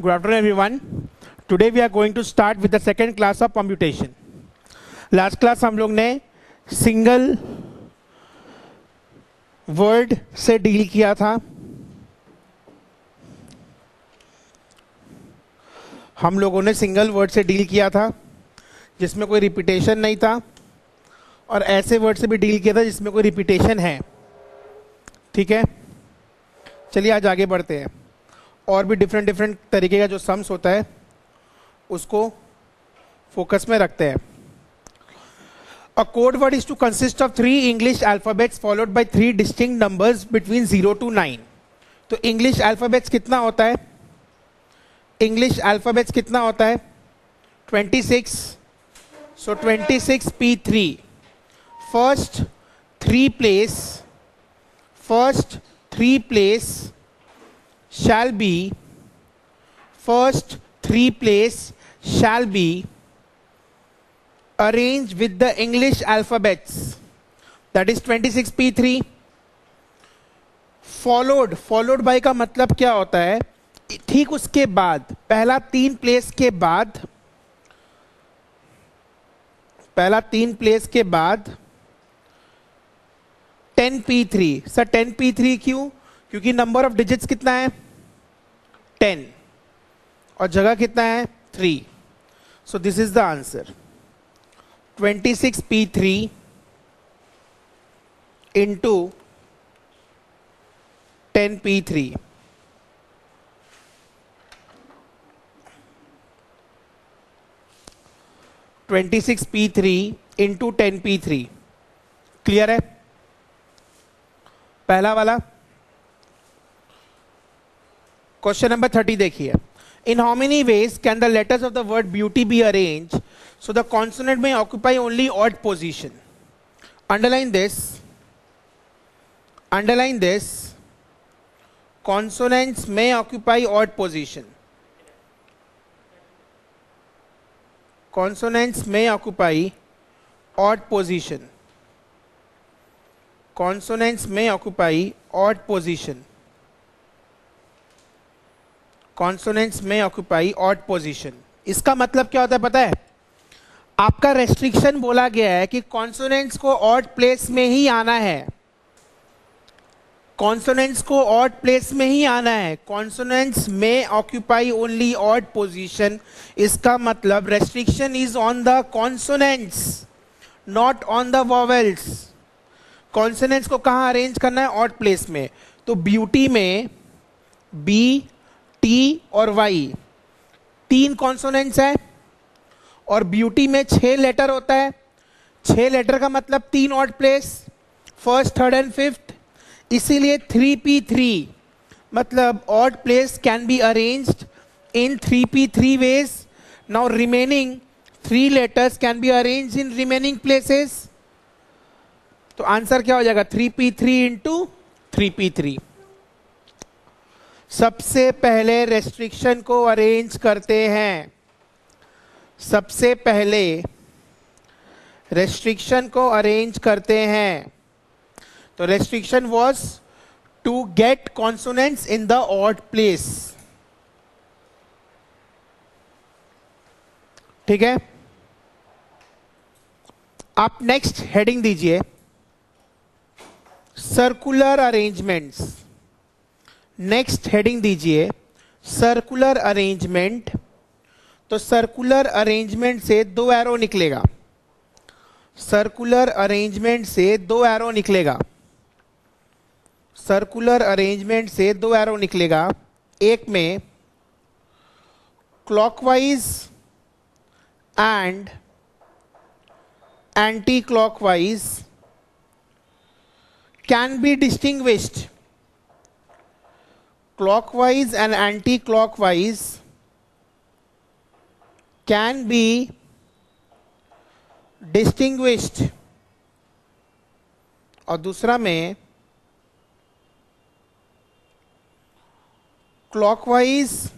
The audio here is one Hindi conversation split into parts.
Good afternoon, everyone. Today we are going to start with the second class of computation. Last class हम लोग ने सिंगल वर्ड से डील किया था हम लोगों ने सिंगल वर्ड से डील किया था जिसमें कोई रिपीटेशन नहीं था और ऐसे वर्ड से भी डील किया था जिसमें कोई रिपीटेशन है ठीक है चलिए आज आगे बढ़ते हैं और भी डिफरेंट डिफरेंट तरीके का जो सम्स होता है, उसको फोकस में रखते हैं। A code word is to consist of three English alphabets followed by three distinct numbers between zero to nine तो इंग्लिश अल्फाबेट्स कितना होता है? इंग्लिश अल्फाबेट्स कितना होता है? Twenty six so twenty six P three first three place first three place shall be first three place shall be arranged with the English alphabets that is 26p3 followed followed by का मतलब क्या होता है ठीक उसके बाद पहला तीन प्लेस के बाद पहला तीन प्लेस के बाद 10p3 सर 10p3 क्यों क्योंकि नंबर ऑफ़ डिजिट्स कितना है? टेन और जगह कितना है? Three so this is the answer twenty six P three into ten P three twenty six P three into ten P three clear है? पहला वाला. क्वेश्चन नंबर थर्टी देखिए। In how many ways can the letters of the word beauty be arrange so the consonant may occupy only odd position underline this underline this consonants may occupy odd position consonants may occupy odd position consonants may occupy odd position consonants may occupy odd position इसका मतलब क्या होता है पता है? आपका रेस्ट्रिक्शन बोला गया है कि कॉन्सोनेंट्स को ऑड प्लेस में ही आना है। कॉन्सोनेंट्स को ऑड प्लेस में ही आना है। कॉन्सोनेंट्स में ऑक्यूपाई ओनली ऑट पोजीशन इसका मतलब restriction is on the consonants not on the vowels consonants को कहाँ अरेंज करना है? ऑड प्लेस में। तो ब्यूटी में बी टी और वाई तीन कॉन्सोनेंट्स है और ब्यूटी में छह लेटर होता है. छह लेटर का मतलब तीन odd place first third and fifth इसीलिए थ्री पी थ्री मतलब odd place can be arranged in three P three ways now remaining three letters can be arrange in remaining places तो आंसर क्या हो जाएगा? Three P three into three P three सबसे पहले रेस्ट्रिक्शन को अरेंज करते हैं। सबसे पहले रेस्ट्रिक्शन को अरेंज करते हैं। तो restriction was to get consonants in the odd place ठीक है? आप नेक्स्ट हेडिंग दीजिए। सर्कुलर अरेंजमेंट्स नेक्स्ट हेडिंग दीजिए सर्कुलर अरेंजमेंट तो सर्कुलर अरेंजमेंट से दो एरो निकलेगा। सर्कुलर अरेंजमेंट से दो एरो निकलेगा। सर्कुलर अरेंजमेंट से दो एरो निकलेगा। एक में clockwise and anti clockwise can be distinguished clockwise and anti-clockwise can be distinguished और दूसरा में clockwise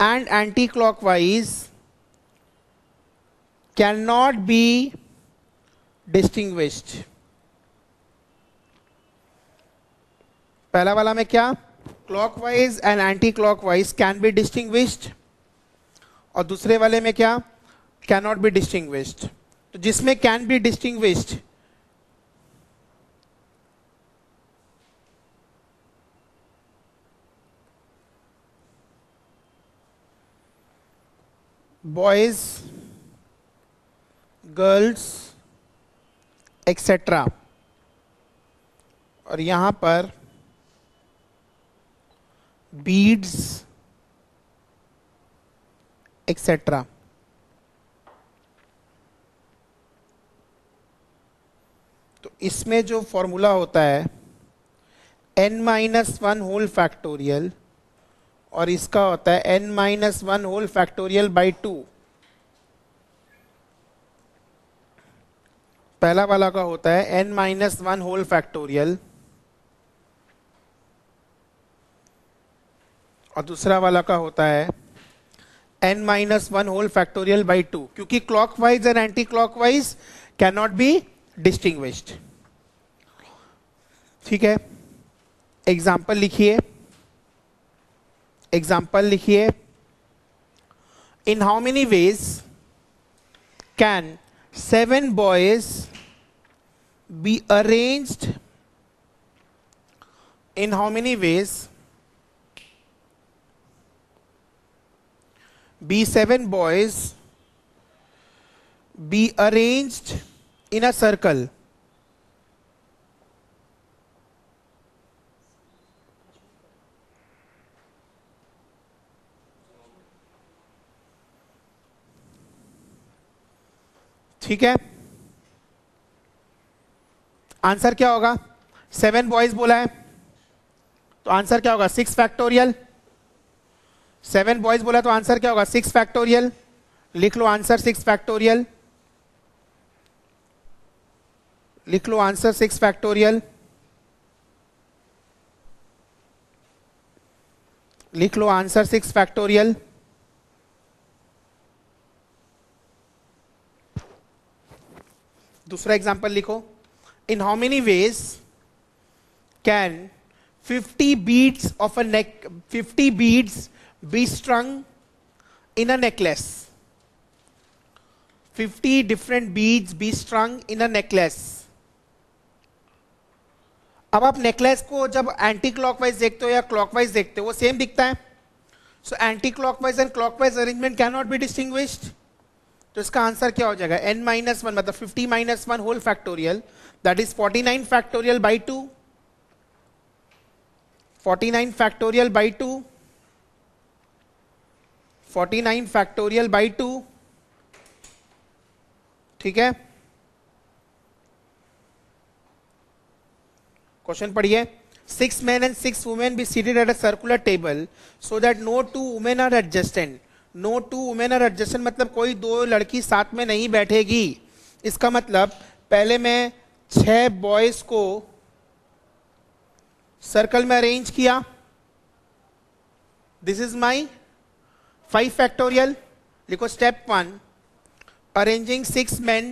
and anti-clockwise cannot be distinguished पहला वाला में क्या? Clockwise and anti clockwise can be distinguished और दूसरे वाले में क्या? कैन नॉट बी डिस्टिंग्विश्ड तो जिसमें can be distinguished boys girls etcetera और यहाँ पर बीड्स एक्सेट्रा तो इसमें जो फॉर्मूला होता है, n minus one whole factorial और इसका होता है n minus one whole factorial by two पहला वाला का होता है n minus one whole factorial और दूसरा वाला का होता है N minus one whole factorial by two क्योंकि clockwise and anti clockwise can not be distinguished ठीक है? एग्ज़ाम्पल लिखिए। एग्ज़ाम्पल लिखिए। In how many ways can seven boys be arranged? In how many ways? Be seven boys be arranged in a circle. ठीक है? आंसर क्या होगा? सेवन बॉयज़ बोला है। तो आंसर क्या होगा? सिक्स फैक्टोरियल सेवन बॉयज़ बोला तो आंसर क्या होगा? सिक्स फैक्टोरियल लिख लो आंसर सिक्स फैक्टोरियल लिख लो आंसर सिक्स फैक्टोरियल लिख लो आंसर सिक्स फैक्टोरियल दूसरा एग्ज़ाम्पल लिखो। In how many ways can 50 beads of a neck 50 beads be strung in a necklace 50 different beads be strung in a necklace अब आप नेकलेस को जब एंटी क्लॉकवाइज देखते हो या क्लॉकवाइज देखते हो, वो सेम दिखता है। So anti clockwise and clockwise arrangement can not be distinguished तो इसका आंसर क्या हो जाएगा? एन माइनस वन मतलब 50 minus one whole factorial that is 49 factorial by two 49 factorial by two 49 factorial by two, ठीक है? क्वेश्चन पढ़िए। Six man and six women be seated at a circular table so that no two women are adjacent. No two women are adjacent मतलब कोई दो लड़की साथ में नहीं बैठेगी। इसका मतलब पहले मैं छह बॉयज़ को सर्कल में अरेंज किया। This is my five factorial लिखो step one arranging six man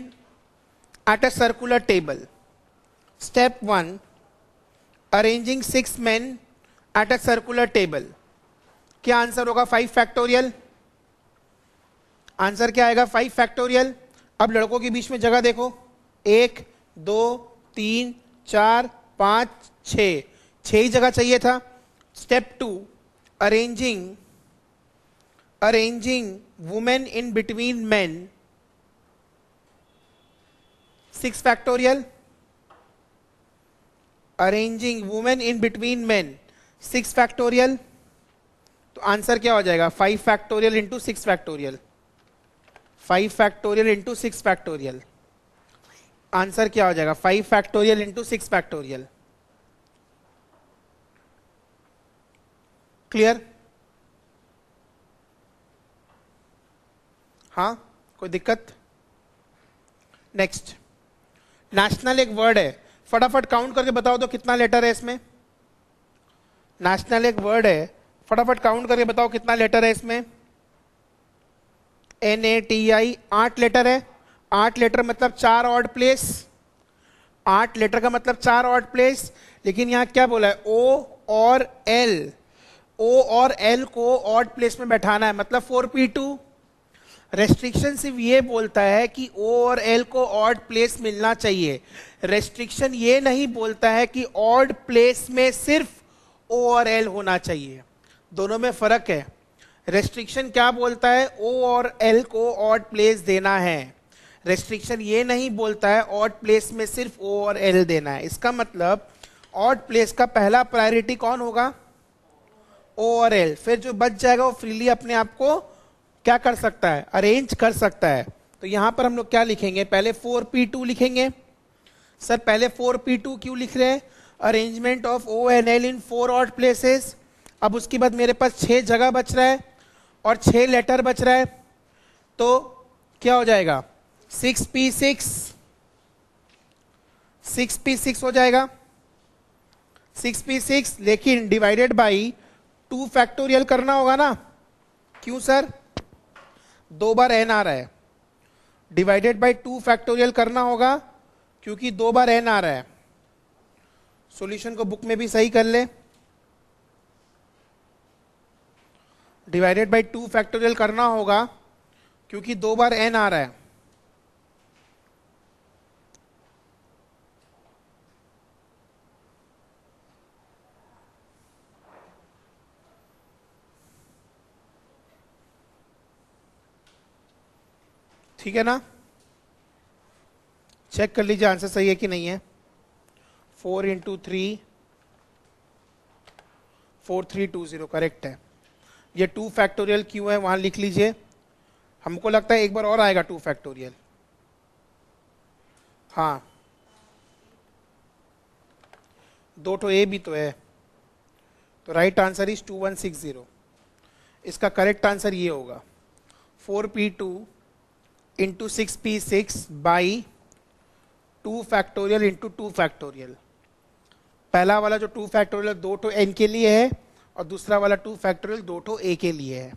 at a circular table step one arranging six man at a circular table क्या आंसर होगा फाइव फैक्टोरियल आंसर क्या आएगा फाइव फैक्टोरियल अब लड़कों के बीच में जगह देखो। एक, दो, तीन, चार, पाँच, छ। ही जगह चाहिए था। Step two arranging arranging women in between man six factorial arranging women in between man six factorial तो आंसर क्या हो जाएगा? Five factorial into six factorial five factorial into six factorial answer क्या हो जाएगा? Five factorial into six factorial clear हाँ कोई दिक्कत? नेक्स्ट नेशनल एक वर्ड है। फटाफट काउंट करके बताओ तो कितना लेटर है इसमें? नेशनल एक वर्ड है। फटाफट काउंट करके बताओ कितना लेटर है इसमें? एन ए टी आई आठ लेटर है। आठ लेटर मतलब चार ऑड प्लेस आठ लेटर का मतलब चार ऑड प्लेस लेकिन यहाँ क्या बोला है? ओ और एल ओ और एल को ऑड प्लेस में बैठाना है। मतलब फोर पी टू रेस्ट्रिक्शन सिर्फ़ ये बोलता है कि ओ और एल को ऑड प्लेस मिलना चाहिए। रेस्ट्रिक्शन ये नहीं बोलता है कि ऑड प्लेस में सिर्फ़ ओ और एल होना चाहिए। दोनों में फ़र्क है। रेस्ट्रिक्शन क्या बोलता है? ओ और एल को ऑड प्लेस देना है। रेस्ट्रिक्शन ये नहीं बोलता है ऑड प्लेस में सिर्फ़ ओ और एल देना है। इसका मतलब ऑड प्लेस का पहला प्रायोरिटी कौन होगा? ओ और एल फिर जो बच जाएगा वो फ्रीली अपने आप को क्या कर सकता है? अरेंज कर सकता है। तो यहाँ पर हम लोग क्या लिखेंगे? पहले फोर पी टू लिखेंगे। सर, पहले फोर पी टू क्यों लिख रहे हैं? Arrangement of O N L in four odd places अब उसके बाद मेरे पास छह जगह बच रहा है और छह लेटर बच रहा है। तो क्या हो जाएगा? Six P six six P six हो जाएगा। सिक्स पी सिक्स लेकिन डिवाइडेड बाई टू फैक्टोरियल करना होगा ना। क्यों, सर? दो बार एन आ रहा है। डिवाइडेड बाय टू फैक्टोरियल करना होगा, क्योंकि दो बार एन आ रहा है। सॉल्यूशन को बुक में भी सही कर ले। डिवाइडेड बाय टू फैक्टोरियल करना होगा, क्योंकि दो बार एन आ रहा है। ठीक है ना? चेक कर लीजिए आंसर सही है कि नहीं है? Four into three four three two zero correct है। ये टू फैक्टोरियल क्यों है, वहाँ लिख लीजिए। हमको लगता है एक बार और आएगा टू फैक्टोरियल हाँ। दो तो ए भी तो है। तो right answer is two one six zero इसका करेक्ट आंसर ये होगा। Four P two into six P six by two factorial into two factorial पहला वाला जो टू फैक्टोरियल दो टो एन के लिए है और दूसरा वाला टू फैक्टोरियल दो टो ए के लिए है।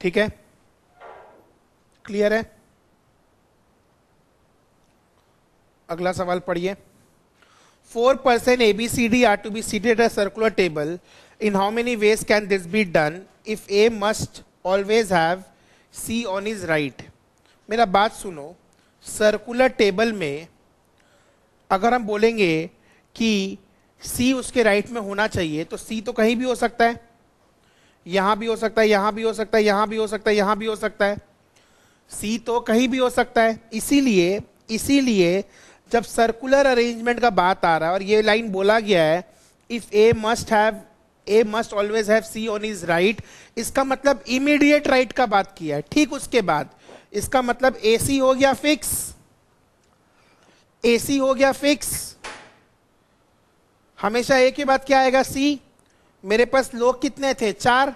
ठीक है? क्लियर है? अगला सवाल पढ़िए। Four persons A B C D are to be seated a circular table in how many ways can this be done? If A must always have C on his right. मेरा बात सुनो। सर्कुलर टेबल में अगर हम बोलेंगे कि C उसके राइट में होना चाहिए तो C तो कहीं भी हो सकता है। यहाँ भी हो सकता है, यहाँ भी हो सकता है, यहाँ भी हो सकता है, यहाँ भी हो सकता है। C तो कहीं भी हो सकता है। इसीलिए इसीलिए जब सर्कुलर अरेंजमेंट का बात आ रहा है और ये लाइन बोला गया है if A must have A must always have C on his right इसका मतलब इमीडिएट राइट का बात किया है। ठीक उसके बाद। इसका मतलब ए सी हो गया फिक्स ए सी हो गया फिक्स हमेशा ए के बाद क्या आएगा सी मेरे पास लोग कितने थे? चार।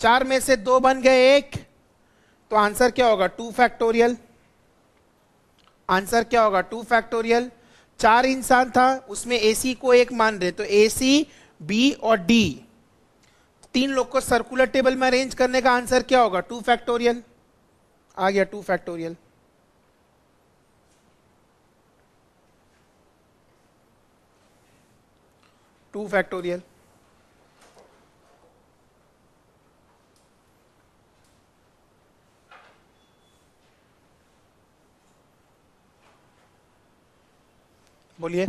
चार में से दो बन गए एक। तो आंसर क्या होगा? Two factorial. आंसर क्या होगा? Two factorial. चार इंसान था, उसमें एसी को एक मान रहे। तो एसी बी और डी तीन लोग को सर्कुलर टेबल में अरेंज करने का आंसर क्या होगा? टू फैक्टोरियल आ गया टू फैक्टोरियल टू फैक्टोरियल बोलिए।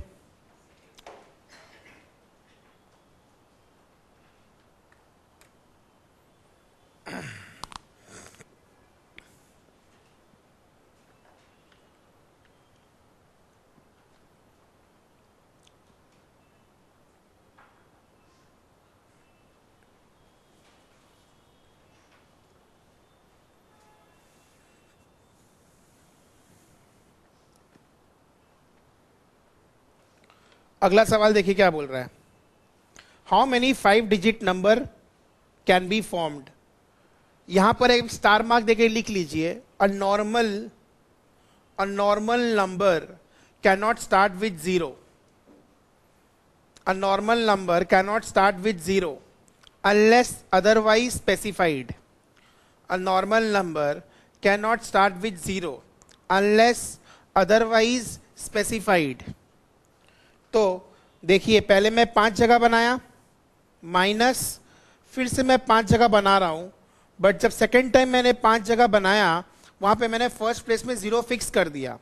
अगला सवाल देखिए क्या बोल रहा है। How many five digit number can be formed यहाँ पर एक स्टार मार्क देके लिख लीजिए। A normal a normal number can not start with zero a normal number can not start with zero unless otherwise specified a normal number can not start with zero unless otherwise specified तो देखिए, पहले मैं पाँच जगह बनाया माइनस फिर से मैं पाँच जगह बना रहा हूँ। बट जब सेकेंड टाइम मैंने पाँच जगह बनाया, वहाँ पे मैंने फ़र्स्ट प्लेस में ज़ीरो फिक्स कर दिया।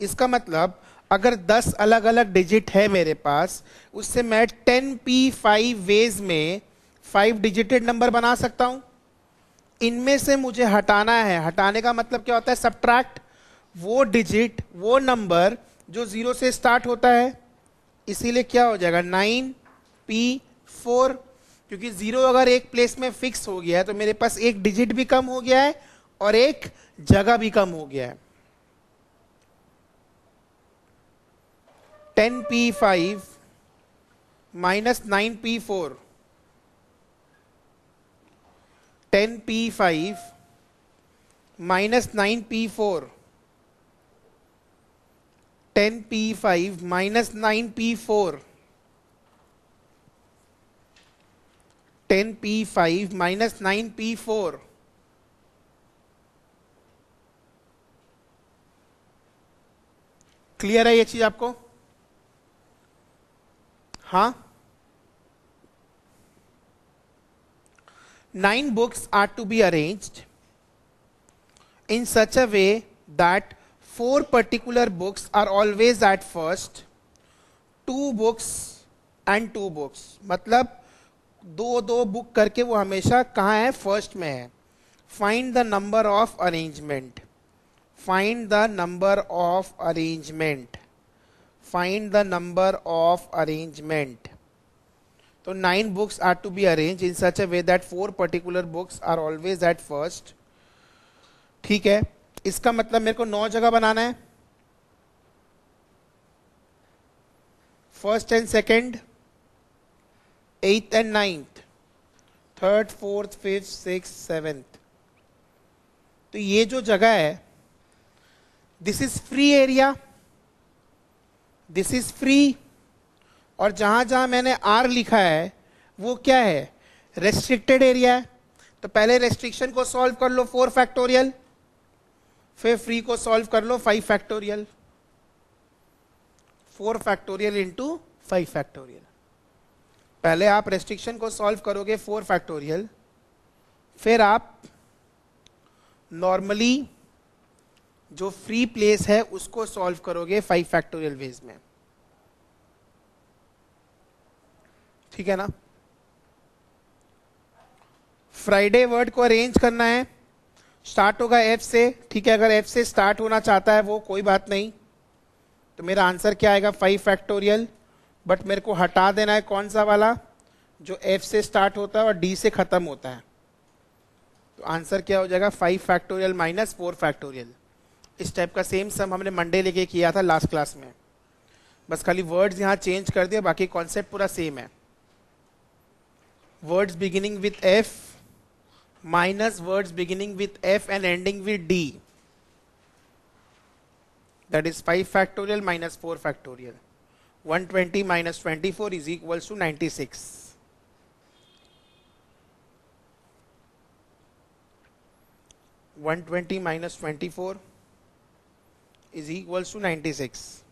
इसका मतलब अगर दस अलग अलग डिजिट है मेरे पास, उससे मैं टेन पी फाइव वेज में फाइव डिजिटेड नंबर बना सकता हूँ। इनमें से मुझे हटाना है। हटाने का मतलब क्या होता है? सब्ट्रैक्ट वो डिजिट वो नंबर जो ज़ीरो से स्टार्ट होता है। इसीलिए क्या हो जाएगा? नाइन पी फोर, क्योंकि ज़ीरो अगर एक प्लेस में फिक्स हो गया है तो मेरे पास एक डिजिट भी कम हो गया है और एक जगह भी कम हो गया है। Ten P five minus nine P four, ten P five minus nine P four ten P five minus nine P four ten P five minus nine P four clear है ये चीज़ आपको? हाँ? Nine books are to be arranged in such a way that four particular books are always at first. Two books and two books. मतलब दो दो बुक करके वो हमेशा कहाँ है? फ़र्स्ट में है। Find the number of arrangement find the number of arrangement find the number of arrangement तो nine books are to be arrange in such a way that four particular books are always at first ठीक है? इसका मतलब मेरे को नौ जगह बनाना है। First and second eighth and ninth third fourth fifth six seventh तो ये जो जगह है this is free area this is free और जहाँ जहाँ मैंने आर लिखा है, वो क्या है? रेस्ट्रिक्टेड एरिया है। तो पहले रेस्ट्रिक्शन को सॉल्व कर लो फोर फैक्टोरियल फिर फ्री को सॉल्व कर लो five factorial four factorial into five factorial पहले आप रेस्ट्रिक्शन को सॉल्व करोगे फोर फैक्टोरियल फिर आप नॉर्मली जो फ्री प्लेस है उसको सॉल्व करोगे फाइव फैक्टोरियल वेज में. ठीक है ना? फ्राइडे वर्ड को अरेंज करना है. स्टार्ट होगा एफ़ से, ठीक है, अगर एफ़ से स्टार्ट होना चाहता है वो, कोई बात नहीं। तो मेरा आंसर क्या आएगा? फाइव फैक्टोरियल बट मेरे को हटा देना है कौन सा वाला? जो एफ़ से स्टार्ट होता है और डी से खत्म होता है। तो आंसर क्या हो जाएगा? Five factorial minus four factorial इस टाइप का सेम सम हमने मंडे लेके किया था लास्ट क्लास में। बस खाली वर्ड्स यहाँ चेंज कर दिया बाकी कॉन्सेप्ट पूरा सेम है। Words beginning with F minus words beginning with F and ending with D. That is 5 factorial minus 4 factorial. 120 minus 24 is equals to 96. One twenty minus twenty four is equals to ninety six.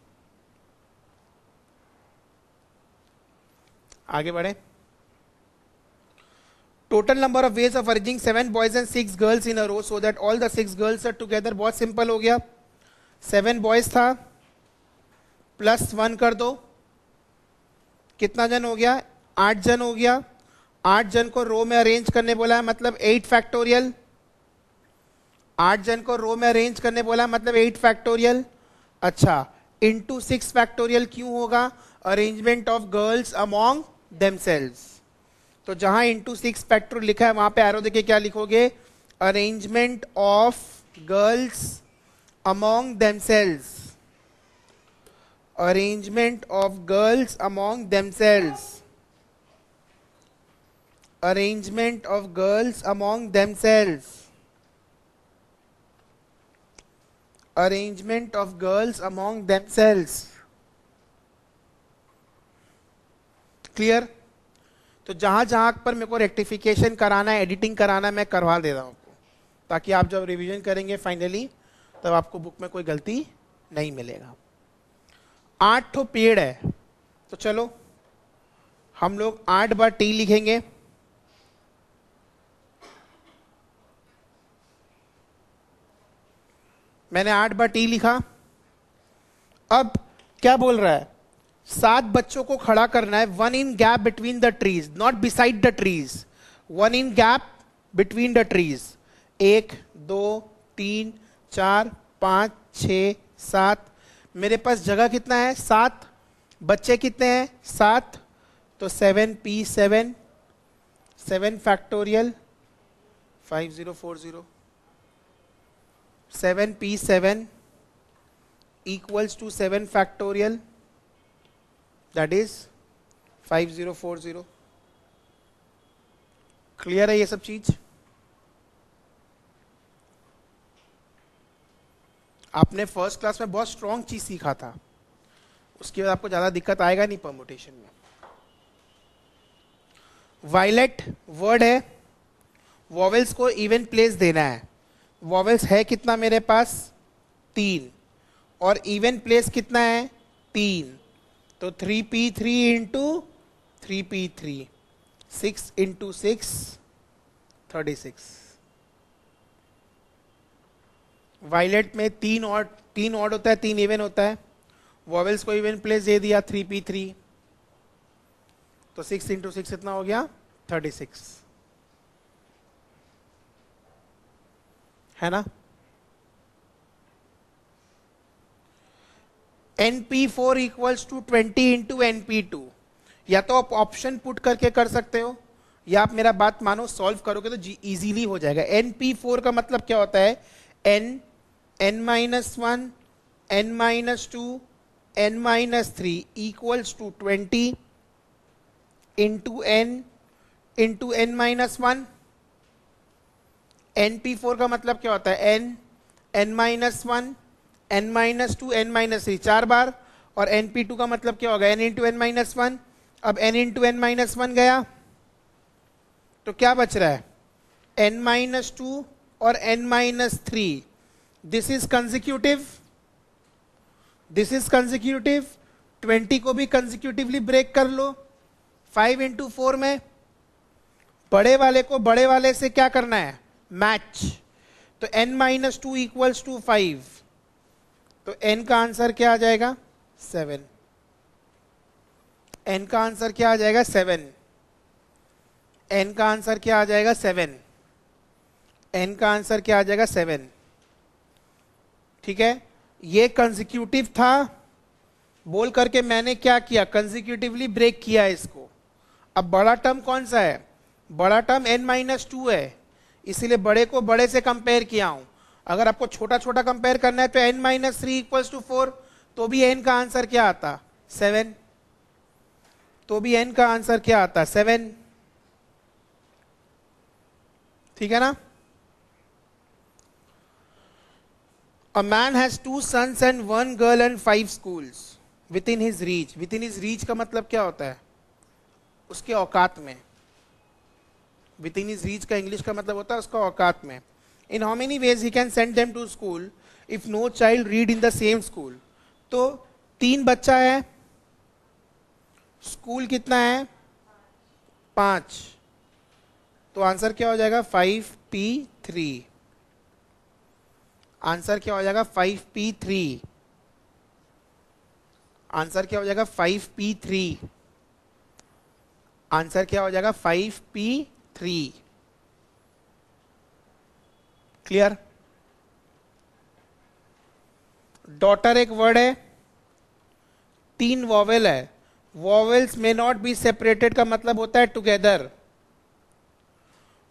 आगे बढ़े total number of ways of arranging seven boys and six girls in a row so that all the six girls are together. बहुत सिंपल हो गया। सेवन बॉयज़ था। प्लस वन कर दो। कितना जन हो गया? आठ जन हो गया। आठ जन को रो में अरेंज करने बोला है मतलब एट फैक्टोरियल आठ जन को रो में अरेंज करने बोला है मतलब एट फैक्टोरियल अच्छा इंटू सिक्स फैक्टोरियल क्यों होगा? Arrangement of girls among themselves तो जहाँ इंटू सिक्स फैक्टर लिखा है, वहाँ पे एरो देखिए क्या लिखोगे? Arrangement of girls among themselves arrangement of girls among themselves arrangement of girls among themselves arrangement of girls among themselves clear तो जहाँ जहाँ पर मेरे को रेक्टिफिकेशन कराना है एडिटिंग कराना है, मैं करवा दे रहा हूँ आपको। ताकि आप जब रिविजन करेंगे फाइनली तब आपको बुक में कोई गलती नहीं मिलेगा। आठ ठो पेड़ है। तो चलो, हम लोग आठ बार टी लिखेंगे। मैंने आठ बार टी लिखा। अब क्या बोल रहा है? सात बच्चों को खड़ा करना है one in gap between the trees not beside the trees one in gap between the trees एक, दो, तीन, चार, पाँच छ सात। मेरे पास जगह कितना है? सात। बच्चे कितने हैं? सात। तो seven P seven seven factorial five zero four zero seven P seven equals to 7 factorial that is 5040 clear है ये सब चीज़? आपने फ़र्स्ट क्लास में बहुत स्ट्रॉन्ग चीज़ सीखा था। उसके बाद आपको ज़्यादा दिक्कत आएगा नहीं परमुटेशन में। वायलेट वर्ड है। वॉवेल्स को इवन प्लेस देना है। वॉवेल्स है कितना मेरे पास? तीन। और इवन प्लेस कितना है? तीन। तो three P three into three P three six into six thirty six violet में तीन और, तीन ऑड होता है, तीन इवन होता है। वॉवेल्स को इवन प्लेस दे दिया थ्री पी थ्री तो सिक्स इंटू सिक्स इतना हो गया थर्टी सिक्स है ना? N P four equals to twenty into N P two या तो आप ऑप्शन पुट करके कर सकते हो, या आप मेरा बात मानो सॉल्व करोगे तो इजीली हो जाएगा। एन पी फोर का मतलब क्या होता है? N N minus one N minus two N minus three equals to twenty into N into N minus one N P four का मतलब क्या होता है? N N minus one N minus two N minus three चार बार, और एन पी टू का मतलब क्या होगा N into N minus one अब N into N minus one गया। तो क्या बच रहा है? एन माइनस टू और N minus three this is consecutive this is consecutive twenty को भी कंजिक्यूटिवली ब्रेक कर लो। फाइव इंटू फोर में बड़े वाले को बड़े वाले से क्या करना है? मैच तो N minus two equals to five तो एन का आंसर क्या आ जाएगा? सेवन। एन का आंसर क्या आ जाएगा? सेवन। एन का आंसर क्या आ जाएगा? सेवन। एन का आंसर क्या आ जाएगा? सेवन। ठीक है? ये कंजिक्यूटिव था। बोल करके मैंने क्या किया? कंजिक्यूटिवली ब्रेक किया इसको। अब बड़ा टर्म कौन सा है? बड़ा टर्म एन माइनस टू है। इसीलिए बड़े को बड़े से कंपेयर किया हूँ। अगर आपको छोटा छोटा कंपेयर करना है तो N minus three equals to four तो भी एन का आंसर क्या आता? सेवन तो भी एन का आंसर क्या आता? सेवन ठीक है ना? A man has two sons and one girl and five schools within his reach within his reach का मतलब क्या होता है? उसके औकात में. विद इन हिज रीच का इंग्लिश का मतलब होता है उसका औकात में. In how many ways he can send them to school if no child read in the same school? तो तीन बच्चा है। स्कूल कितना है? पाँच। तो आंसर क्या हो जाएगा? Five P three. आंसर क्या हो जाएगा? Five P three. आंसर क्या हो जाएगा? Five P three. आंसर क्या हो जाएगा? Five P three. Clear daughter एक वर्ड है, तीन वॉवेल है। Vowels may not be separated का मतलब होता है together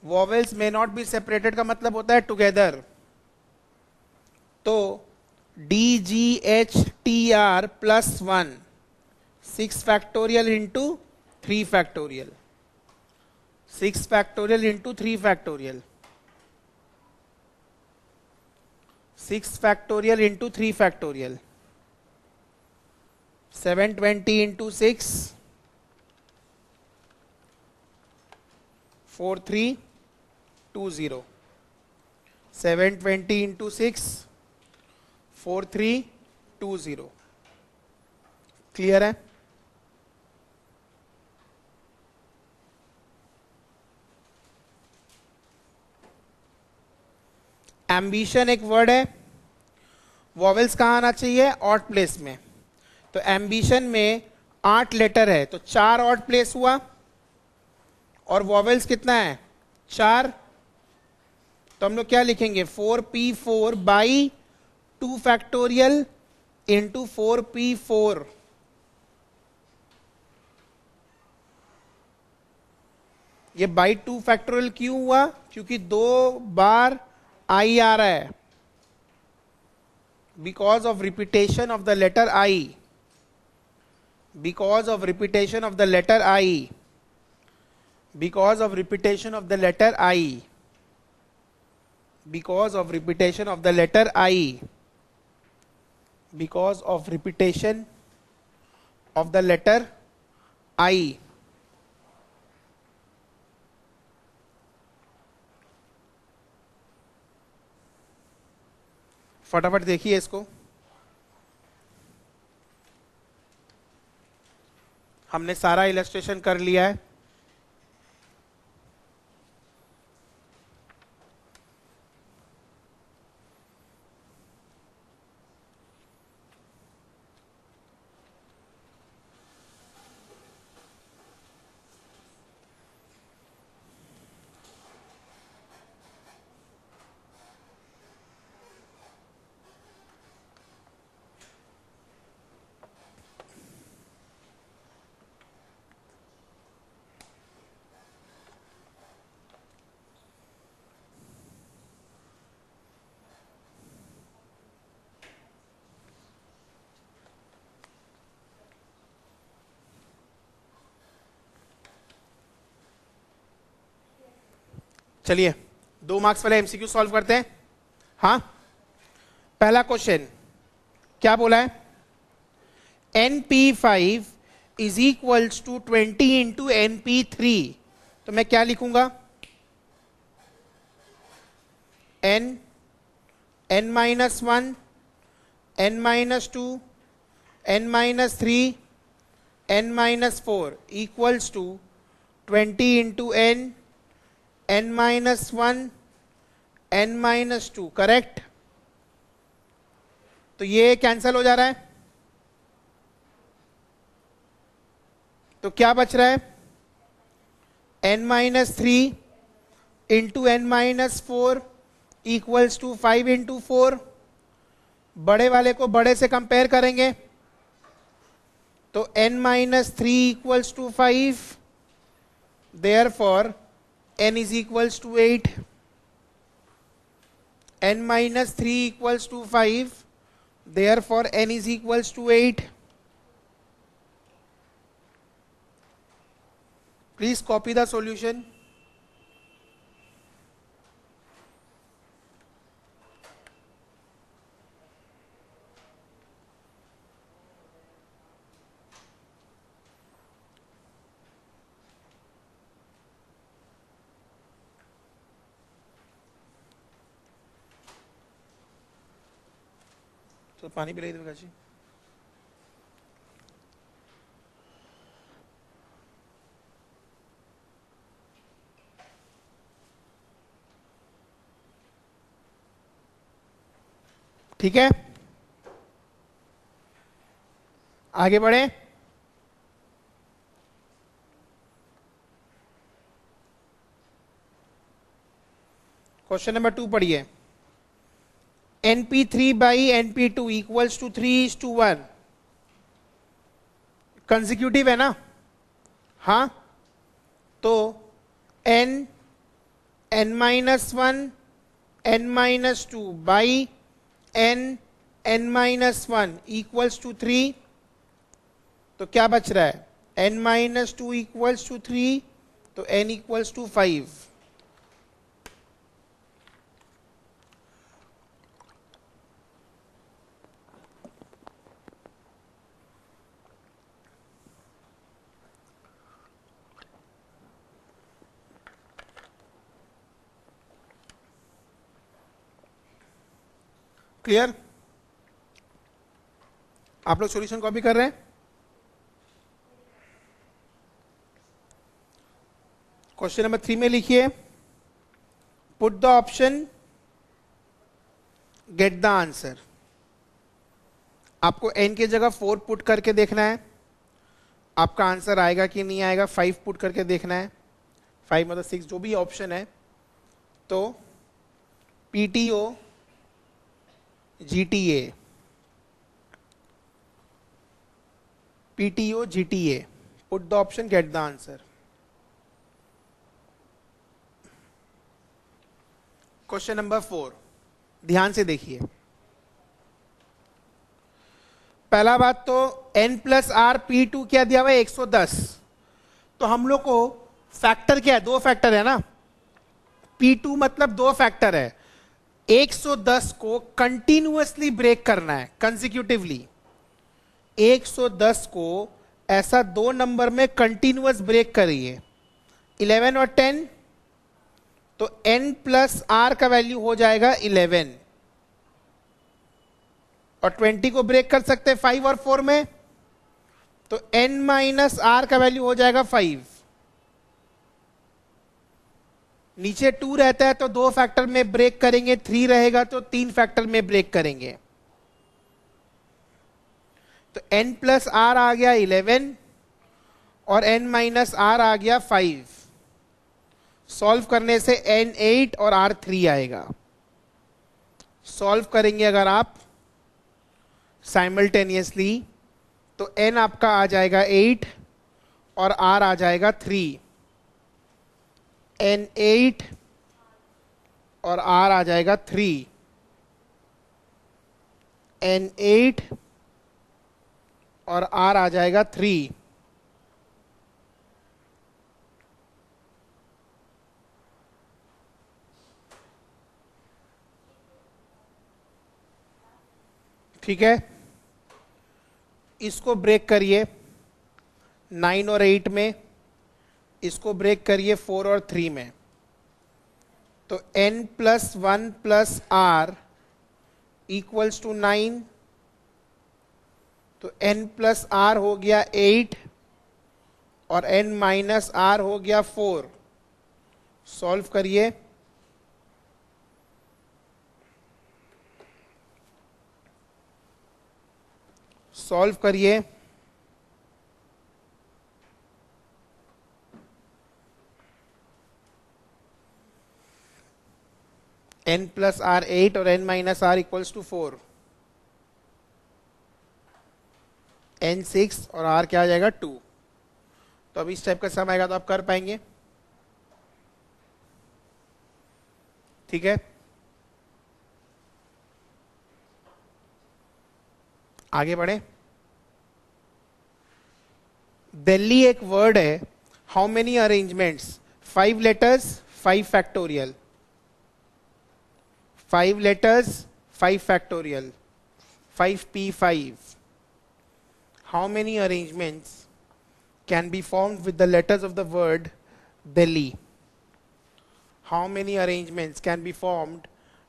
vowels may not be separated का मतलब होता है टुगेदर तो D G H T R plus one six factorial into three factorial six factorial into three factorial six factorial into three factorial. Seven twenty into six four three two zero seven twenty into six four three two zero clear है? एम्बिशन एक वर्ड है। वॉवल्स कहाँ आना चाहिए? ऑट प्लेस में। तो एम्बिशन में आठ लेटर है। तो चार ऑट प्लेस हुआ। और वॉवेल्स कितना है? चार। तो हम लोग क्या लिखेंगे? Four P four by two factorial into four P four ये बाई टू फैक्टोरियल क्यों हुआ? क्योंकि दो बार I R A. because of repetition of the letter I. Because of repetition of the letter I. Because of repetition of the letter I. Because of repetition of the letter I. Because of repetition of the letter I. फटाफट देखिए इसको। हमने सारा इलेस्ट्रेशन कर लिया है। चलिए, दो मार्क्स वाले एमसीक्यू सॉल्व करते हैं। हाँ पहला क्वेश्चन क्या बोला है? N P five is equals to twenty into N P three तो मैं क्या लिखूँगा? N N minus one N minus two N minus three N minus four equals to twenty into N n minus 1 n minus two correct तो ये कैंसल हो जा रहा है। तो क्या बच रहा है? n minus three into N minus four equals to five into four बड़े वाले को बड़े से कंपेयर करेंगे। तो n minus three equals to five therefore n is equals to 8 n minus 3 equals to 5 therefore n is equals to 8 please copy the solution पानी पिलाई देगा जी। ठीक है? आगे बढ़े। क्वेश्चन नंबर टू पढ़िए। Np3 by np2 equals to three is to one consecutive है ना? हाँ? तो n n minus one N minus two by N N minus one equals to three तो क्या बच रहा है? N minus two equals to three तो n equals to five clear आप लोग सॉल्यूशन कॉपी कर रहे हैं? क्वेश्चन नंबर थ्री में लिखिए put the option get the answer आपको एन की जगह फोर पुट करके देखना है। आपका आंसर आएगा कि नहीं आएगा फाइव पुट करके देखना है। फाइव मतलब सिक्स जो भी ऑप्शन है। तो P T O G T A P T O G T A put the option get the answer question number four ध्यान से देखिए। पहला बात तो n plus R P two क्या दिया हुआ है? 110 तो हम लोग को फैक्टर क्या है? दो फैक्टर है ना। P2 मतलब दो फैक्टर है। 110 को कंटिन्यूसली ब्रेक करना है कंसिक्यूटिवली 110 को ऐसा दो नंबर में कंटिन्यूस ब्रेक करिए। 11 और 10 तो n प्लस आर का वैल्यू हो जाएगा 11 और 20 को ब्रेक कर सकते हैं फाइव और फोर में तो n माइनस आर का वैल्यू हो जाएगा नीचे टू रहता है तो दो फैक्टर में ब्रेक करेंगे थ्री रहेगा तो तीन फैक्टर में ब्रेक करेंगे। तो एन प्लस आर आ गया इलेवन और एन माइनस आर आ गया फाइव सॉल्व करने से एन एट और आर थ्री आएगा। सॉल्व करेंगे अगर आप साइमल्टेनियसली तो एन आपका आ जाएगा एट और आर आ जाएगा थ्री एन एट और आर आ जाएगा थ्री। एन एट और आर आ जाएगा थ्री। ठीक है? इसको ब्रेक करिए। नाइन और एट में। इसको ब्रेक करिए फोर और थ्री में। तो N plus one plus R equals to nine तो एन प्लस आर हो गया एट और एन माइनस आर हो गया फोर सॉल्व करिए। सॉल्व करिए। एन प्लस आर एट और N minus R equals to four N six और आर क्या आ जाएगा टू तो अब इस टाइप का सम आएगा तो आप कर पाएँगे। ठीक है? आगे बढ़े। दिल्ली एक वर्ड है। How many arrangements five letters five factorial Five letters five factorial five P five how many arrangements can be formed with the letters of the word Delhi. How many arrangements can be formed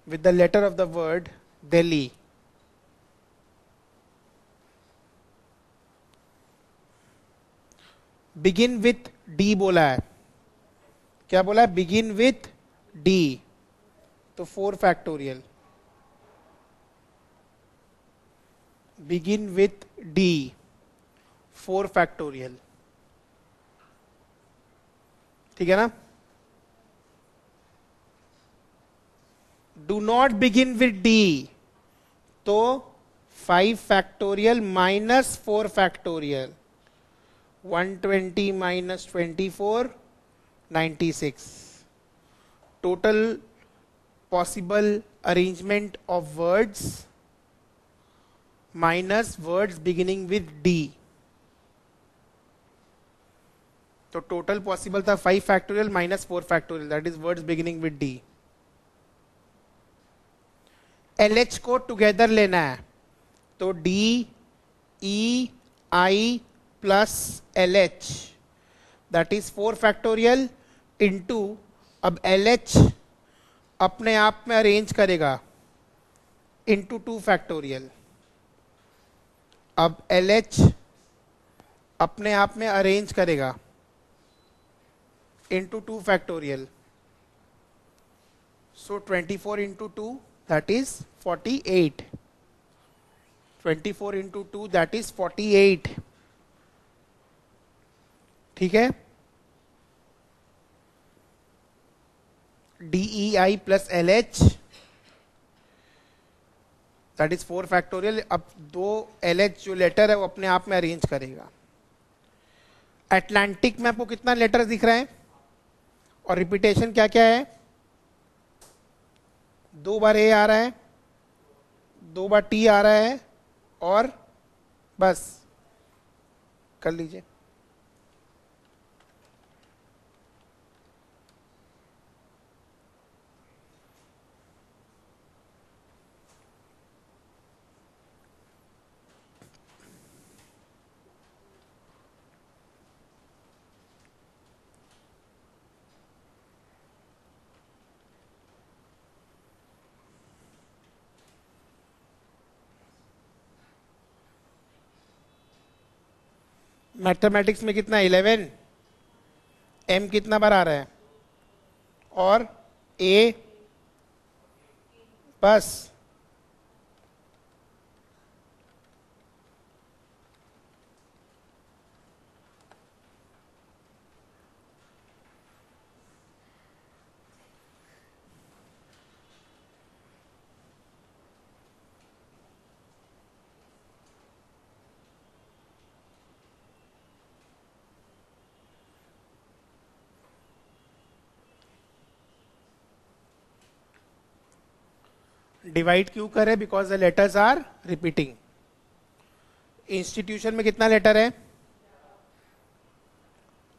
with the letter of the word Delhi? Begin with D बोला है क्या बोला है बिगिन विथ डी तो four factorial begin with D four factorial ठीक है ना? Do not begin with D तो five factorial minus four factorial 120 minus 24 96 total possible arrangement of words minus words beginning with D. तो टोटल पॉसिबल था five factorial minus four factorial that is words beginning with D L H को टुगेदर लेना है तो D E I plus L H that is four factorial into अब एल एच अपने आप में अरेंज करेगा इंटू टू फैक्टोरियल अब एल एच अपने आप में अरेंज करेगा into two factorial so twenty four into two that is 48 24 into 2 that is 48 ठीक है? D E I plus L H that is four factorial अब दो एल एच जो लेटर है, वो अपने आप में अरेंज करेगा। एटलांटिक में आपको कितना लेटर दिख रहा है? और रिपीटेशन क्या क्या है? दो बार ए आ रहा है, दो बार टी आ रहा है, और बस, कर लीजिए। मैथमेटिक्स में कितना इलेवन। एम कितना बार आ रहा है? और ए बस। डिवाइड क्यों करें? Because the letters are repeating institution में कितना लेटर है?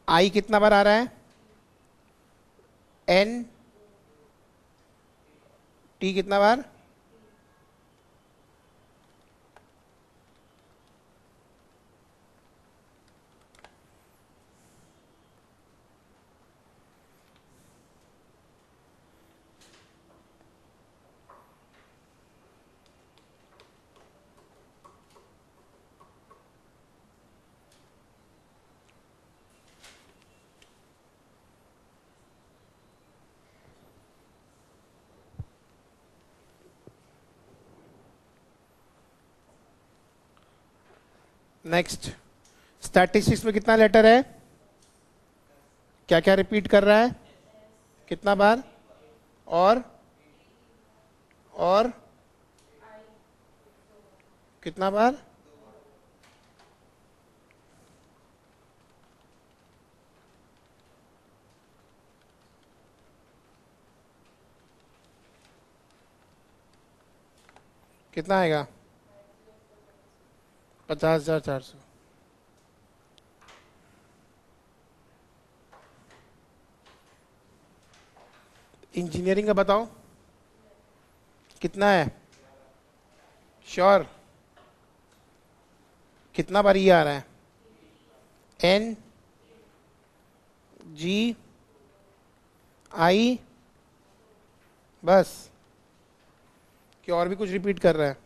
आई कितना बार आ रहा है? एन टी कितना बार? नेक्स्ट स्टैटिस्टिक्स में कितना लेटर है? क्या क्या रिपीट कर रहा है? कितना बार? और? और? कितना बार? कितना आएगा? पचास हज़ार चार सौ। इंजीनियरिंग का बताओ। कितना है? श्योर कितना बार ये आ रहा है? एन जी आई बस। कि और भी कुछ रिपीट कर रहा है?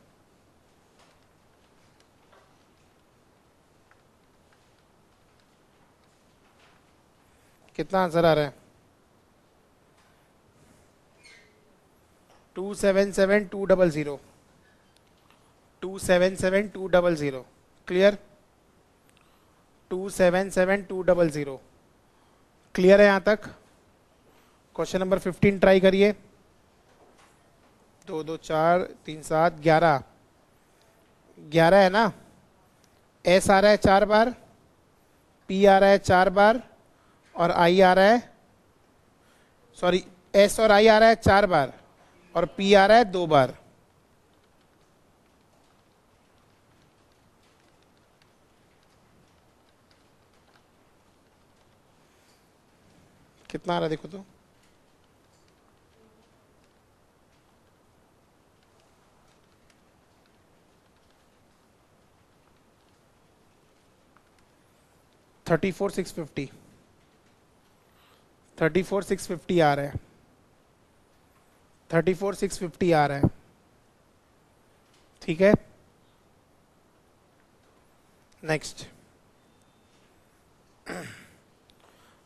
कितना आंसर आ रहा है? Two seven seven two double zero two seven seven two double zero clear two seven seven two double zero clear है यहाँ तक? क्वेश्चन नंबर फिफ्टीन ट्राई करिए. दो दो, चार, तीन, सात, ग्यारह. ग्यारह है ना? एस आ रहा है चार बार. पी आ रहा है चार बार. और आई आ रहा है। सॉरी एस और आई आ रहा है चार बार और पी आ रहा है दो बार। कितना आ रहा है देखो तो। Thirty four six fifty. Thirty four six fifty आ रहा है। थर्टी फोर सिक्स फिफ्टी आ रहा है। ठीक है? नेक्स्ट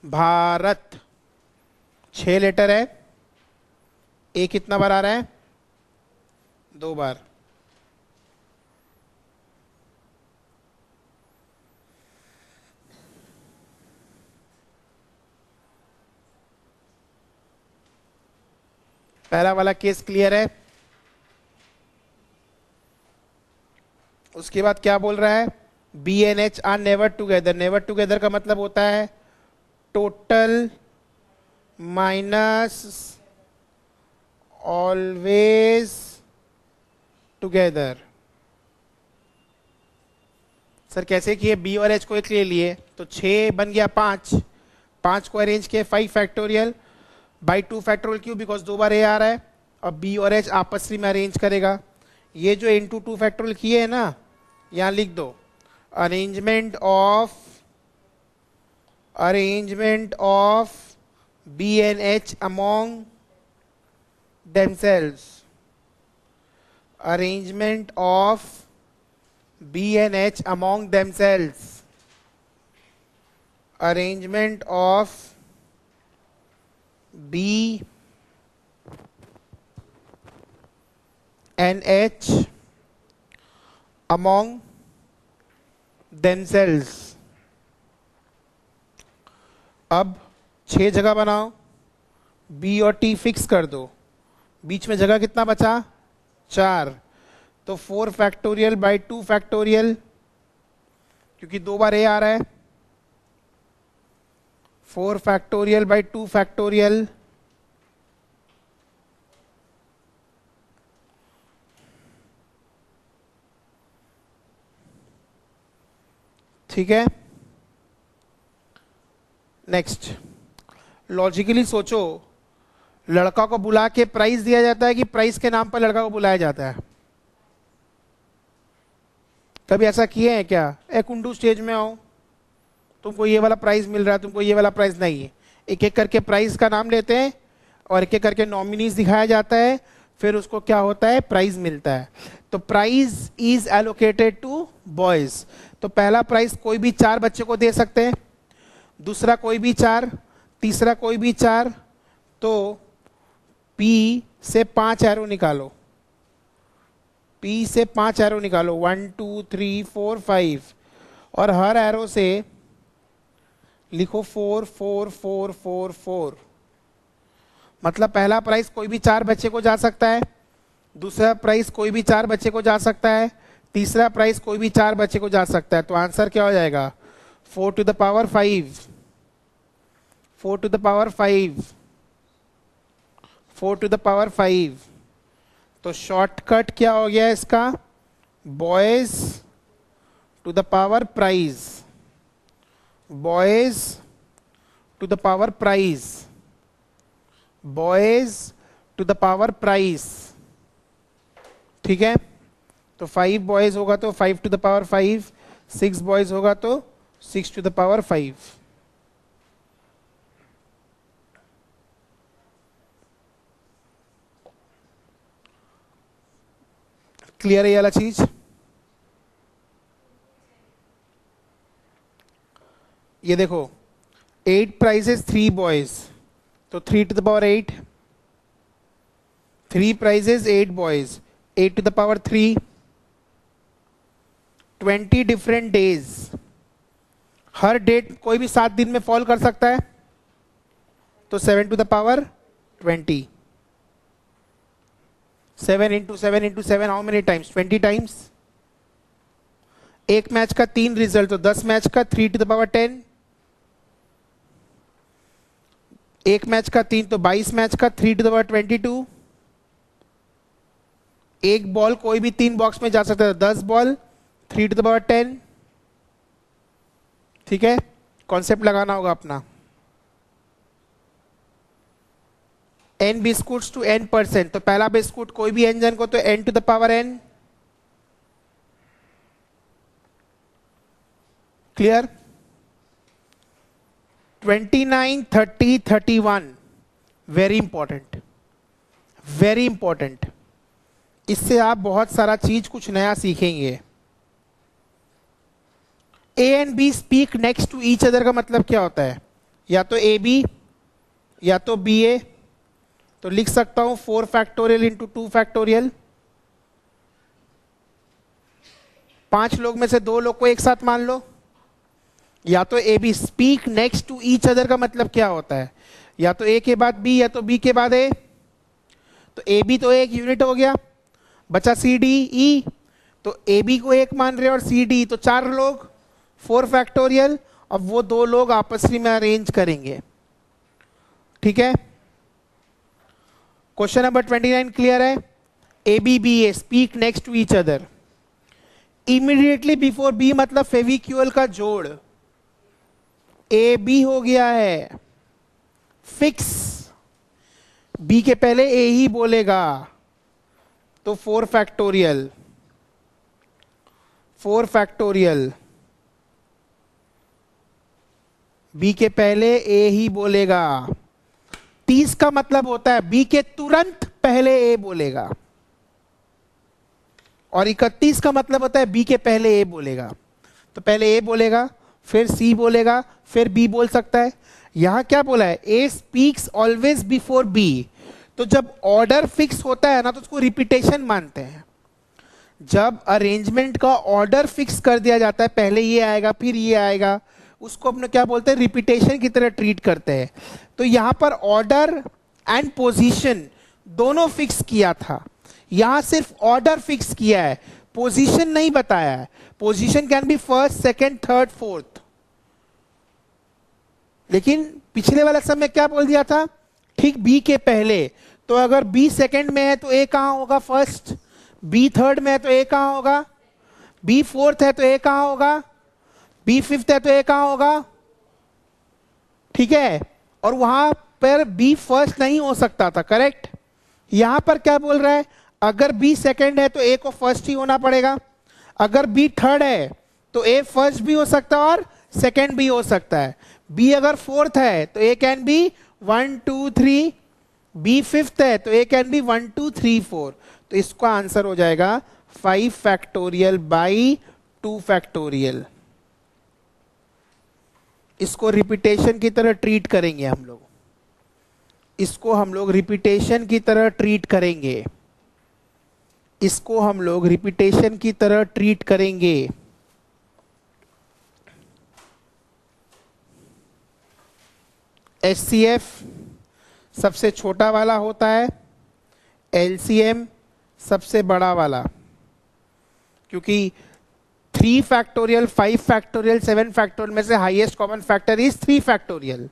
भारत। छ लेटर है। ए कितना बार आ रहा है? दो बार। पहला वाला केस क्लियर है। उसके बाद क्या बोल रहा है? B N H R never together never together का मतलब होता है total minus always together sir, कैसे किए? बी और एच को एक ले लिए तो छ बन गया पाँच। पाँच को अरेंज किए five factorial by two factorial क्यों? बिकॉज़ दो बार ए आ रहा है और बी और एच आपस में अरेंज करेगा। ये जो इंटू टू टू फैक्टोरियल किए है ना, यहाँ लिख दो। Arrangement of arrangement of B N H among themselves. Arrangement of B and H among themselves. Arrangement of B and H, among themselves. अब छह जगह बनाओ। बी और टी फिक्स कर दो। बीच में जगह कितना बचा? चार। तो four factorial by two factorial क्योंकि दो बार ए आ रहा है। Four factorial by two factorial. ठीक है? नेक्स्ट लॉजिकली सोचो, लड़का को बुला के प्राइस दिया जाता है कि प्राइस के नाम पर लड़का को बुलाया जाता है? कभी ऐसा किए हैं क्या? ए, कुंडू स्टेज में आओ। तुमको ये वाला प्राइज मिल रहा है, तुमको ये वाला प्राइज नहीं है। एक एक करके प्राइज का नाम लेते हैं और एक एक करके नॉमिनीज दिखाया जाता है, फिर उसको क्या होता है? प्राइज मिलता है। तो prize is allocated to boys तो पहला प्राइज कोई भी चार बच्चे को दे सकते हैं, दूसरा कोई भी चार, तीसरा कोई भी चार तो पी से पाँच एरो निकालो। पी से पाँच एरो निकालो। One two three four five और हर एरो से लिखो four four four four four. मतलब पहला प्राइस कोई भी चार बच्चे को जा सकता है, दूसरा प्राइस कोई भी चार बच्चे को जा सकता है, तीसरा प्राइस कोई भी चार बच्चे को जा सकता है। तो आंसर क्या हो जाएगा? Four to the power five. Four to the power five. Four to the power five. तो शॉर्टकट क्या हो गया इसका? Boys to the power prize. Boys to the power prize boys to the power prize ठीक है? तो फाइव बॉयज़ होगा तो five to the power five six boys होगा तो six to the power five clear है ये वाला चीज़? ये देखो एट प्राइजेस थ्री बॉयज़ तो three to the power eight three prizes eight boys eight to the power three twenty different days her date कोई भी सात दिन में फॉल कर सकता है। तो seven to the power twenty seven into seven into seven how many times twenty times एक मैच का तीन रिज़ल्ट तो दस मैच का three to the power ten एक मैच का तीन तो बाईस मैच का three to the twenty two एक बॉल कोई भी तीन बॉक्स में जा सकता है दस ball three to the ten ठीक है? कॉन्सेप्ट लगाना होगा अपना। N biscuits to N persons तो पहला बिस्कुट कोई भी एन जन को तो N to the power N clear 29, 30, 31 very important very important इससे आप बहुत सारा चीज़ कुछ नया सीखेंगे. A and B speak next to each other का मतलब क्या होता है? या तो ए बी या तो बी ए तो लिख सकता हूँ four factorial into two factorial पाँच लोग में से दो लोग को एक साथ मान लो. या तो A B speak next to each other का मतलब क्या होता है? या तो ए के बाद बी या तो बी के बाद ए तो ए बी तो एक यूनिट हो गया। बचा सी डी ई तो ए बी को एक मान रहे और सी डी तो चार लोग फोर फैक्टोरियल अब वो दो लोग आपस में अरेंज करेंगे। ठीक है? Question number twenty nine clear है? A B B A speak next to each other immediately before B मतलब फेविक्यूअल का जोड़। ए बी हो गया है। फिक्स बी के पहले ए ही बोलेगा। तो four factorial four factorial B के पहले ए ही बोलेगा। तीस का मतलब होता है। बी के तुरंत पहले ए बोलेगा। और इकतीस का मतलब होता है। बी के पहले ए बोलेगा। तो पहले ए बोलेगा। फिर सी बोलेगा, फिर बी बोल सकता है। यहाँ क्या बोला है? A speaks always before B तो जब ऑर्डर फिक्स होता है ना तो उसको रिपीटेशन मानते हैं। जब अरेंजमेंट का ऑर्डर फिक्स कर दिया जाता है, पहले ये आएगा, फिर ये आएगा, उसको अपने क्या बोलते हैं? रिपीटेशन की तरह ट्रीट करते हैं। तो यहाँ पर ऑर्डर एंड पोजीशन दोनों फिक्स किया था। यहाँ सिर्फ़ ऑर्डर फिक्स किया है। पोजीशन नहीं बताया है। Position can be first second third fourth लेकिन पिछले वाला समय क्या बोल दिया था? ठीक बी के पहले। तो अगर बी सेकेंड में है तो ए कहाँ होगा फ़र्स्ट बी थर्ड में है तो ए कहाँ होगा? बी फोर्थ है तो ए कहाँ होगा? बी फिफ्थ है तो ए कहाँ होगा? ठीक है? और वहाँ पर बी फ़र्स्ट नहीं हो सकता था करेक्ट यहाँ पर क्या बोल रहा है? अगर बी सेकेंड है तो ए को फ़र्स्ट ही होना पड़ेगा। अगर बी थर्ड है तो ए फ़र्स्ट भी हो सकता है और सेकेंड भी हो सकता है। बी अगर फोर्थ है तो A can be one two three B fifth है तो A can be one two three four तो इसका आंसर हो जाएगा five factorial by two factorial इसको रिपीटेशन की तरह ट्रीट करेंगे हम लोग. इसको हम लोग रिपीटेशन की तरह ट्रीट करेंगे. इसको हम लोग रिपीटेशन की तरह ट्रीट करेंगे. एच सबसे छोटा वाला होता है LCM सबसे बड़ा वाला। क्योंकि three factorial five factorial seven factorial में से highest common factor is three factorial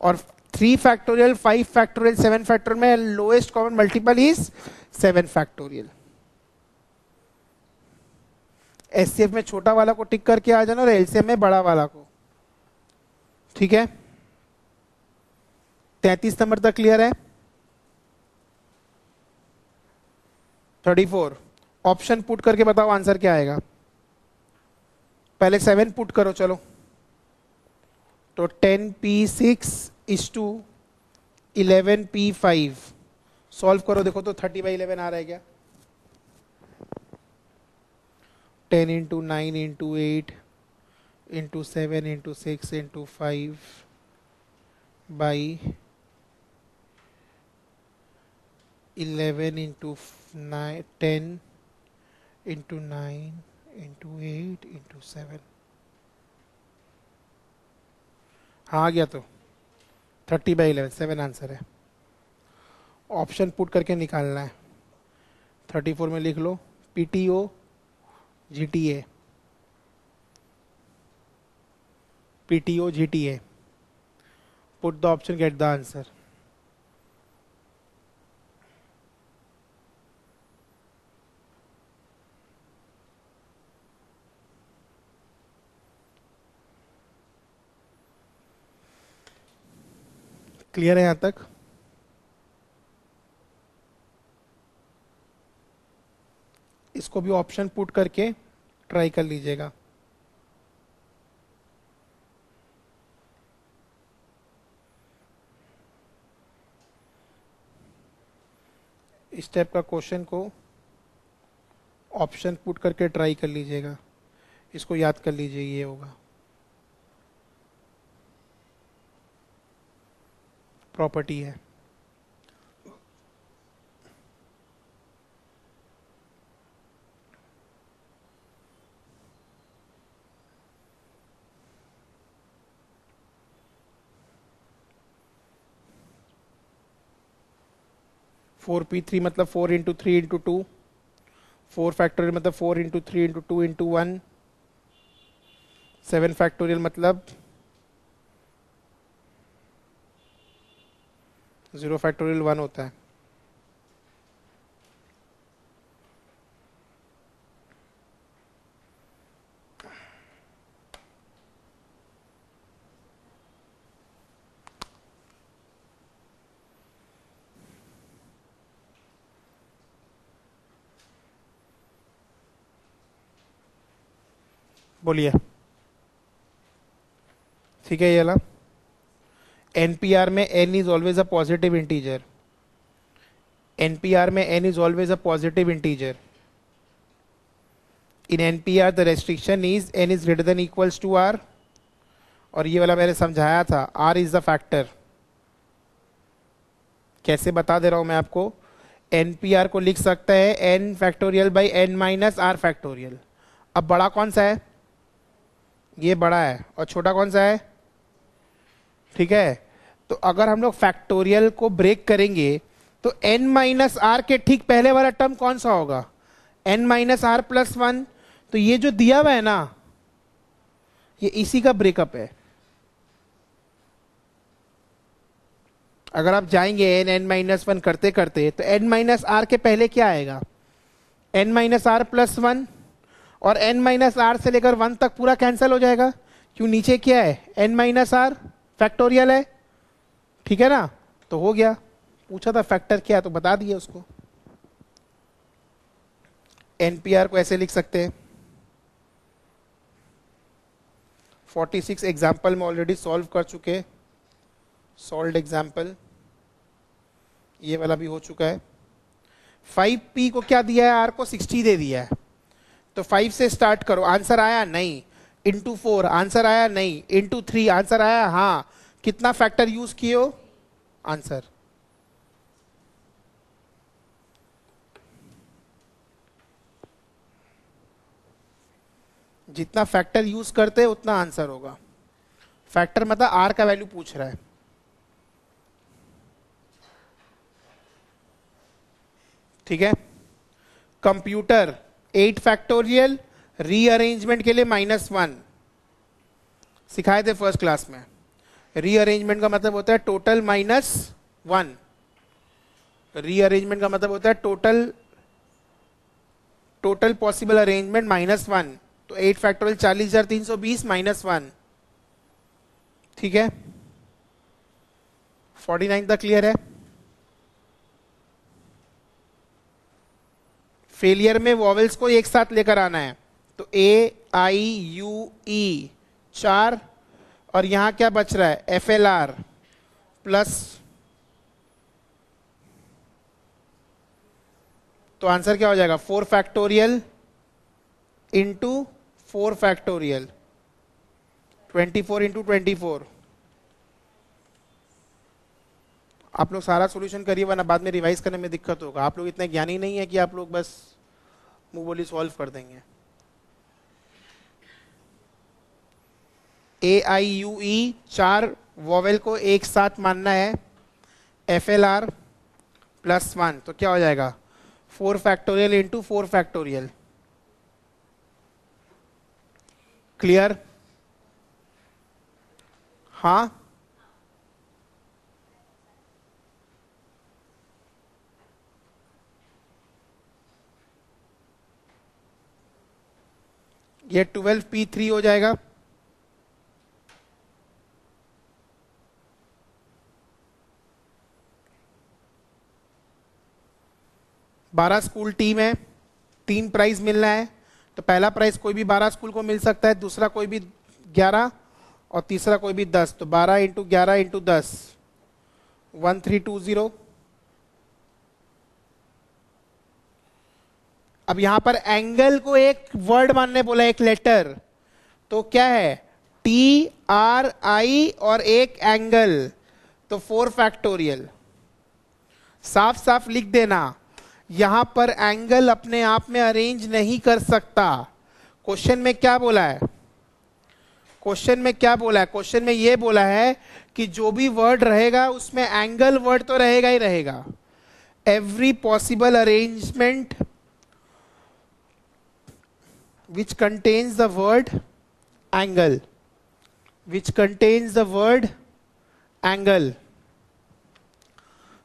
और three factorial five factorial seven factorial में lowest common multiple is seven factorial S में छोटा वाला को टिक करके आ जाना और एलसीएम में बड़ा वाला को। ठीक है? तैतीस नंबर तक क्लियर है? थर्टी फोर ऑप्शन पुट करके बताओ आंसर क्या आएगा? पहले सेवन पुट करो, चलो। तो ten P six is to eleven P five solve करो, देखो तो थर्टी बाई इलेवन आ रहा है क्या? Ten into nine into eight into seven into six into five by eleven into nine ten into nine into eight into seven हाँ आ गया तो। Thirty by eleven seven answer है। ऑप्शन पुट करके निकालना है। थर्टी फोर में लिख लो P T O G T A P T O G T A put the option get the answer clear है यहाँ तक? इसको भी ऑप्शन पुट करके ट्राई कर लीजिएगा। इस टाइप का क्वेश्चन को ऑप्शन पुट करके ट्राई कर लीजिएगा। इसको याद कर लीजिए, ये होगा। प्रॉपर्टी है। फोर पी थ्री मतलब four into three into two. Four factorial मतलब four into three into two into one. Seven factorial मतलब ज़ीरो फैक्टोरियल वन होता है। बोलिए। ठीक है ये वाला। एनपीआर में N is always a positive integer NPR में N is always a positive integer in NPR the restriction is N is greater than equals to R और ये वाला मैंने समझाया था आर इज़ द फैक्टर कैसे बता दे रहा हूँ मैं आपको? एनपीआर को लिख सकता है N factorial by N minus R factorial अब बड़ा कौन सा है? ये बड़ा है और छोटा कौन सा है? ठीक है? तो अगर हम लोग फैक्टोरियल को ब्रेक करेंगे तो एन माइनस आर के ठीक पहले वाला टर्म कौन सा होगा? N minus R plus one तो ये जो दिया हुआ है ना, ये इसी का ब्रेकअप है। अगर आप जाएँगे एन एन माइनस वन करते करते तो एन माइनस आर के पहले क्या आएगा? N minus R plus one और एन माइनस आर से लेकर वन तक पूरा कैंसिल हो जाएगा। क्यों? नीचे क्या है? एन माइनस आर फैक्टोरियल है। ठीक है ना? तो हो गया। पूछा था फैक्टर क्या तो बता दिए उसको। एनपीआर को ऐसे लिख सकते हैं। 46 एग्ज़ाम्पल में ऑलरेडी सॉल्व कर चुके सॉल्व एग्ज़ाम्पल ये वाला भी हो चुका है। 5p को क्या दिया है? आर को 60 दे दिया है। तो 5 से स्टार्ट करो। आंसर आया? नहीं। इंटू फोर आंसर आया? नहीं। इंटू थ्री आंसर आया? हाँ। कितना फैक्टर यूज़ किए हो? आंसर जितना फैक्टर यूज़ करते हैं, उतना आंसर होगा। फैक्टर मतलब आर का वैल्यू पूछ रहा है। ठीक है? कंप्यूटर एट फैक्टोरियल रीअरेंजमेंट के लिए माइनस वन सिखाए थे फ़र्स्ट क्लास में। रीअरेंजमेंट का मतलब होता है टोटल माइनस वन रीअरेंजमेंट का मतलब होता है total total possible arrangement minus one तो एट फैक्टोरियल चालीस हज़ार तीन सौ बीस माइनस वन ठीक है? फोर्टी नाइन तक क्लियर है? फेलियर में वॉवल्स को एक साथ लेकर आना है। तो ए आई यू ई चार और यहाँ क्या बच रहा है? एफ़ एल आर प्लस तो आंसर क्या हो जाएगा? Four factorial into four factorial twenty four into twenty four आप लोग सारा सॉल्यूशन करिए, वरना बाद में रिवाइज करने में दिक्कत होगा। आप लोग इतने ज्ञानी नहीं है कि आप लोग बस मुँह बोली सॉल्व कर देंगे। ए आई यू ई चार वॉवेल को एक साथ मानना है F L R plus one तो क्या हो जाएगा? Four factorial into four factorial clear हाँ? ये ट्वेल्व पी थ्री हो जाएगा। बारह स्कूल टीम है, तीन प्राइज मिलना है। तो पहला प्राइज कोई भी बारह स्कूल को मिल सकता है, दूसरा कोई भी ग्यारह और तीसरा कोई भी दस। तो बारह इंटू ग्यारह इंटू दस। One three two zero. अब यहाँ पर एंगल को एक वर्ड मानने बोला, एक लेटर तो क्या है? टी आर आई और एक एंगल तो फोर फैक्टोरियल साफ़ साफ़ लिख देना। यहाँ पर एंगल अपने आप में अरेंज नहीं कर सकता। क्वेश्चन में क्या बोला है? क्वेश्चन में क्या बोला है? क्वेश्चन में यह बोला है कि जो भी वर्ड रहेगा, उसमें एंगल वर्ड तो रहेगा ही रहेगा। Every possible arrangement which contains the word angle, which contains the word angle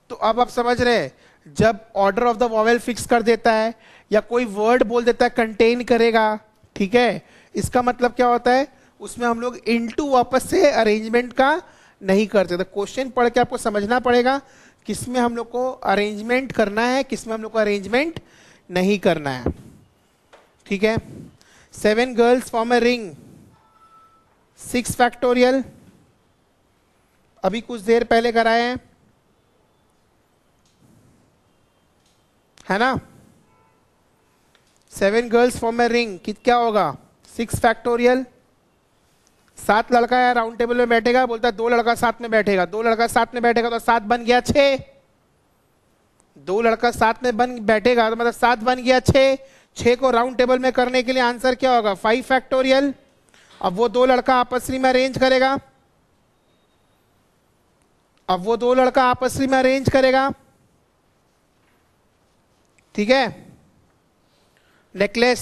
तो अब आप समझ रहे हैं जब order of the vowel fix कर देता है, या कोई वर्ड बोल देता है कंटेन करेगा, ठीक है? इसका मतलब क्या होता है? उसमें हम लोग इनटू वापस से अरेंजमेंट का नहीं करते। तो क्वेश्चन पढ़ के आपको समझना पड़ेगा, किसमें हम लोग को अरेंजमेंट करना है, किसमें हम लोग को अरेंजमेंट नहीं करना है। ठीक है? Seven girls form a ring six factorial अभी कुछ देर पहले कराए हैं। है ना? Seven girls form a ring क्या होगा? सिक्स फैक्टोरियल सात लड़का है राउंड टेबल में बैठेगा, बोलता है, दो लड़का साथ में बैठेगा। दो लड़का साथ में बैठेगा तो सात बन गया छ दो लड़का साथ में बन, बैठेगा तो मतलब सात बन गया छ छ को राउंड टेबल में करने के लिए आंसर क्या होगा? फाइव फैक्टोरियल अब वो दो लड़का आपस में अरेंज करेगा। अब वो दो लड़का आपस में अरेंज करेगा। ठीक है? नेकलेस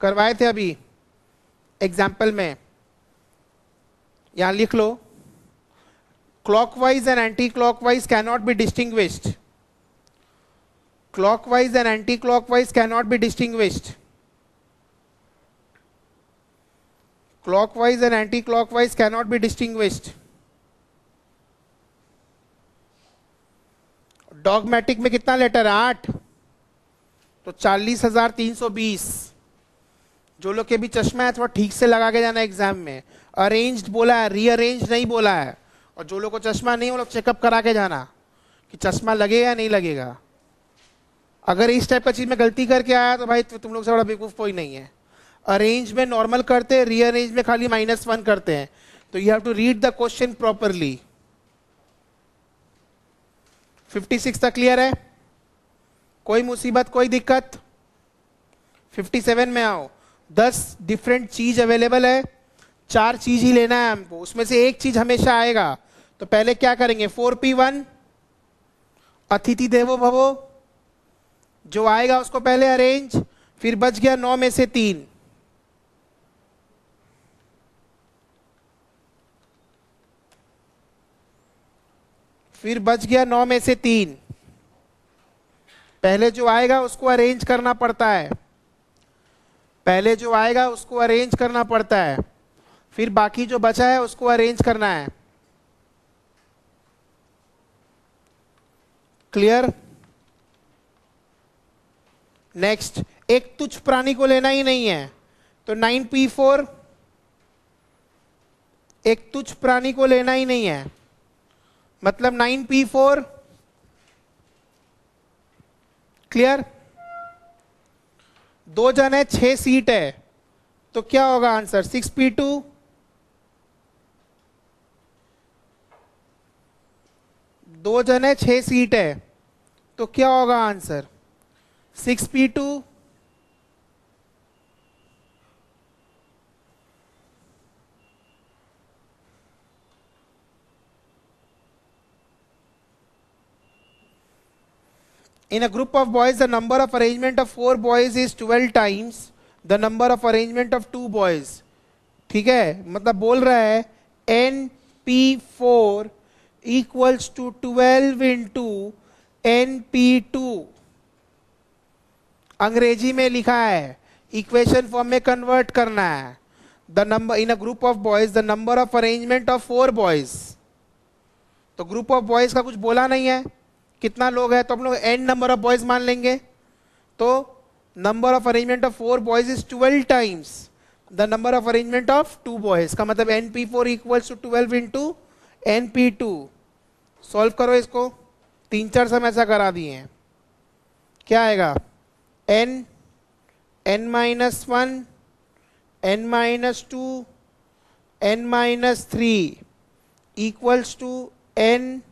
करवाए थे अभी। एग्ज़ाम्पल में। यहाँ लिख लो। Clockwise and anti clockwise cannot be distinguished clockwise and anti clockwise cannot be distinguished clockwise and anti clockwise cannot be distinguished dogmatic में कितना लेटर है? आठ। तो चालीस हज़ार तीन सौ बीस। जो लोग के भी चश्मा है थोड़ा ठीक से लगा के जाना एग्ज़ाम में। अरेंज्ड बोला है रीअरेंज नहीं बोला है। और जो लोग को चश्मा नहीं वो लोग चेकअप करा के जाना कि चश्मा लगेगा या नहीं लगेगा। अगर इस टाइप का चीज़ में गलती करके आया तो भाई तो तुम लोग से बड़ा बेवकूफ़ कोई नहीं है। अरेंज में नॉर्मल करते हैं रीअरेंज में खाली माइनस वन करते हैं। तो you have to read the question properly 56 तक क्लियर है? कोई मुसीबत, कोई दिक्कत? 57 में आओ। 10 डिफरेंट चीज़ अवेलेबल है। चार चीज़ ही लेना है हमको। उसमें से एक चीज़ हमेशा आएगा। तो पहले क्या करेंगे? फोर पी वन अतिथि देवो भवो। जो आएगा उसको पहले अरेंज फिर बच गया नौ में से तीन। फिर बच गया नौ में से तीन। पहले जो आएगा उसको अरेंज करना पड़ता है। पहले जो आएगा उसको अरेंज करना पड़ता है। फिर बाकी जो बचा है उसको अरेंज करना है। क्लियर नेक्स्ट एक तुच्छ प्राणी को लेना ही नहीं है। तो नाइन पी फोर, एक तुच्छ प्राणी को लेना ही नहीं है। मतलब नाइन पी फोर क्लियर दो जन है छह सीट है। तो क्या होगा आंसर सिक्स पी टू दो जन है छह सीट है। तो क्या होगा answer six P two in a group of boys, the number of arrangement of four boys is 12 times the number of arrangement of two boys. ठीक है? मतलब बोल रहा है N P four equals to twelve into N P two अंग्रेज़ी में लिखा है इक्वेशन फॉर्म में कन्वर्ट करना है। The number in a group of boys the number of arrangement of four boys तो ग्रुप ऑफ़ बॉयज़ का कुछ बोला नहीं है? कितना लोग है तो हम लोग एन नंबर ऑफ़ बॉयज़ मान लेंगे। तो number of arrangement of four boys is twelve times the number of arrangement of two boys का मतलब N P four equals to twelve into N P two solve करो इसको। तीन चार समय ऐसा करा दिए हैं। क्या आएगा? N N minus one N minus two N minus three equals to N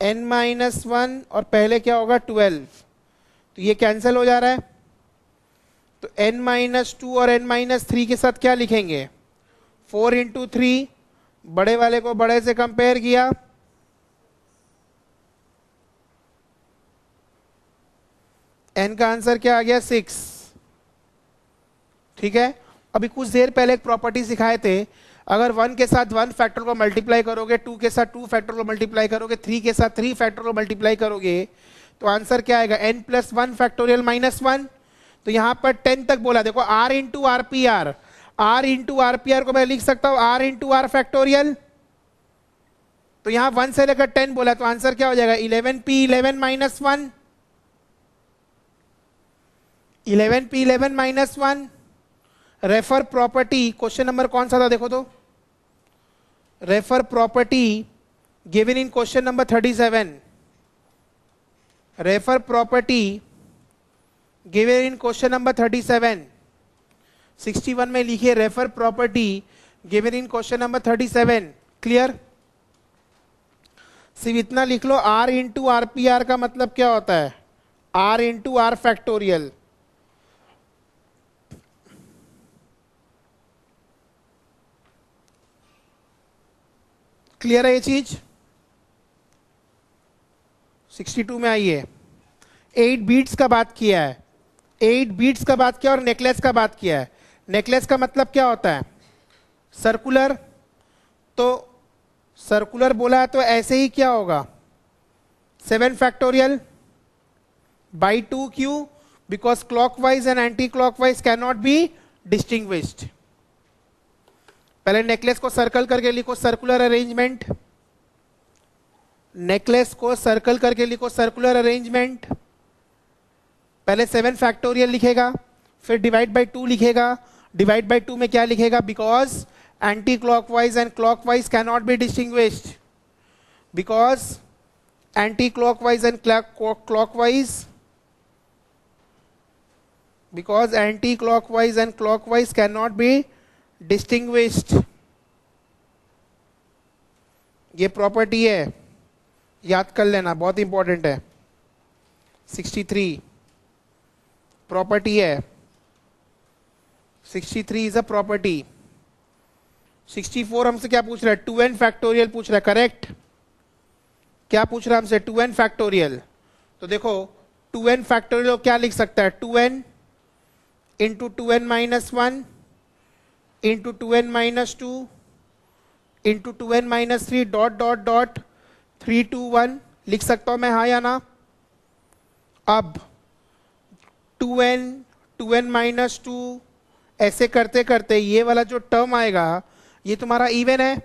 N minus one और पहले क्या होगा? ट्वेल्व तो ये कैंसिल हो जा रहा है। तो एन माइनस टू और एन माइनस थ्री के साथ क्या लिखेंगे? फोर इंटू थ्री बड़े वाले को बड़े से कंपेयर किया। एन का आंसर क्या आ गया? सिक्स ठीक है? अभी कुछ देर पहले एक प्रॉपर्टी सिखाए थे। अगर वन के साथ वन फैक्टर को मल्टीप्लाई करोगे टू के साथ टू फैक्टर को मल्टीप्लाई करोगे थ्री के साथ थ्री फैक्टर को मल्टीप्लाई करोगे तो आंसर क्या आएगा? N plus one factorial minus one तो यहाँ पर टेन तक बोला, देखो R into R P R R into R P R को मैं लिख सकता हूँ आर इंटू आर फैक्टोरियल तो यहाँ वन से लेकर टेन बोला तो आंसर क्या हो जाएगा? Eleven P eleven minus one eleven P eleven minus one refer property question number कौन सा था, देखो तो। In question number thirty seven refer property given in question number thirty seven sixty one में लिखिए refer property given in question number thirty seven clear सिर्फ़ इतना लिख लो R into R P R का मतलब क्या होता है? R into R factorial clear है ये चीज़? 62 में आई है। एट बीट्स का बात किया है। एट बीट्स का बात किया और नेकलेस का बात किया है। नेकलेस का मतलब क्या होता है? सर्कुलर तो सर्कुलर बोला है तो ऐसे ही क्या होगा? Seven factorial by two Q because clockwise and anti clockwise can not be distinguished पहले नेकलेस को सर्कल करके लिखो सर्कुलर अरेंजमेंट नेकलेस को सर्कल करके लिखो सर्कुलर अरेंजमेंट पहले सेवन फैक्टोरियल लिखेगा, फिर डिवाइड बाय टू लिखेगा. डिवाइड बाय टू में क्या लिखेगा? Because anti clockwise and clockwise can not be distinguished because anti clockwise and clockwise because anti-clockwise and clockwise cannot be distinguished ये प्रॉपर्टी है। याद कर लेना, बहुत इंपॉर्टेंट है। 63 प्रॉपर्टी है। 63 इज़ अ प्रॉपर्टी 64 हमसे क्या पूछ रहा है? टू एन फैक्टोरियल पूछ रहा है करेक्ट क्या पूछ रहा है हमसे? टू एन फैक्टोरियल तो देखो टू एन फैक्टोरियल क्या लिख सकता है? Two N into two N minus one into two N minus two into two N minus three dot dot dot three two one लिख सकता हूँ मैं, हा या ना? अब two N two N minus two ऐसे करते करते ये वाला जो टर्म आएगा, ये तुम्हारा इवन है।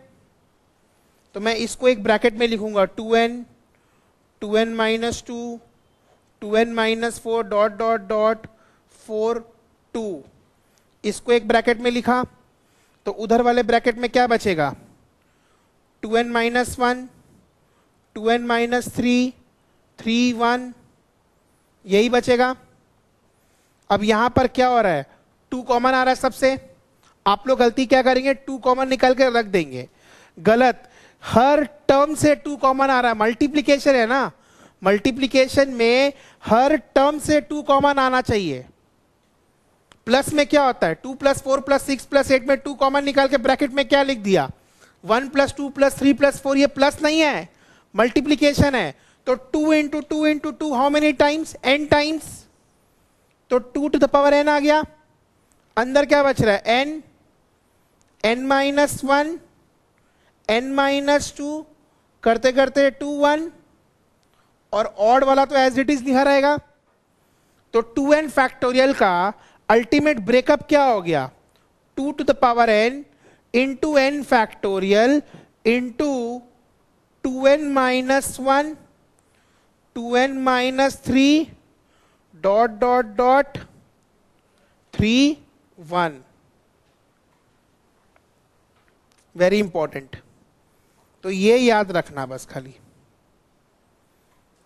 तो मैं इसको एक ब्रैकेट में लिखूँगा two N two N minus two two N minus four dot dot dot four two इसको एक ब्रैकेट में लिखा। तो उधर वाले ब्रैकेट में क्या बचेगा? Two N minus one, two N minus three three one, यही बचेगा। अब यहाँ पर क्या हो रहा है? टू कॉमन आ रहा है सबसे। आप लोग गलती क्या करेंगे? टू कॉमन निकल कर रख देंगे। गलत। हर टर्म से टू कॉमन आ रहा है। मल्टीप्लीकेशन है ना? मल्टीप्लीकेशन में हर टर्म से टू कॉमन आना चाहिए। प्लस में क्या होता है? Two plus four plus six plus eight में टू कॉमन निकाल के ब्रैकेट में क्या लिख दिया? One plus two plus three plus four, ये प्लस नहीं है। मल्टीप्लीकेशन है। तो two into two into two how many times N times तो two to the power N आ गया। अंदर क्या बच रहा है? N N minus one N minus two करते करते टू वन। और ऑड वाला तो एज इट इज़ लिखा रहेगा। तो टू एन फैक्टोरियल का अल्टीमेट ब्रेकअप क्या हो गया? Two to the power N into N factorial into two N minus one two N minus three dot dot dot three one very important तो ये याद रखना बस खाली।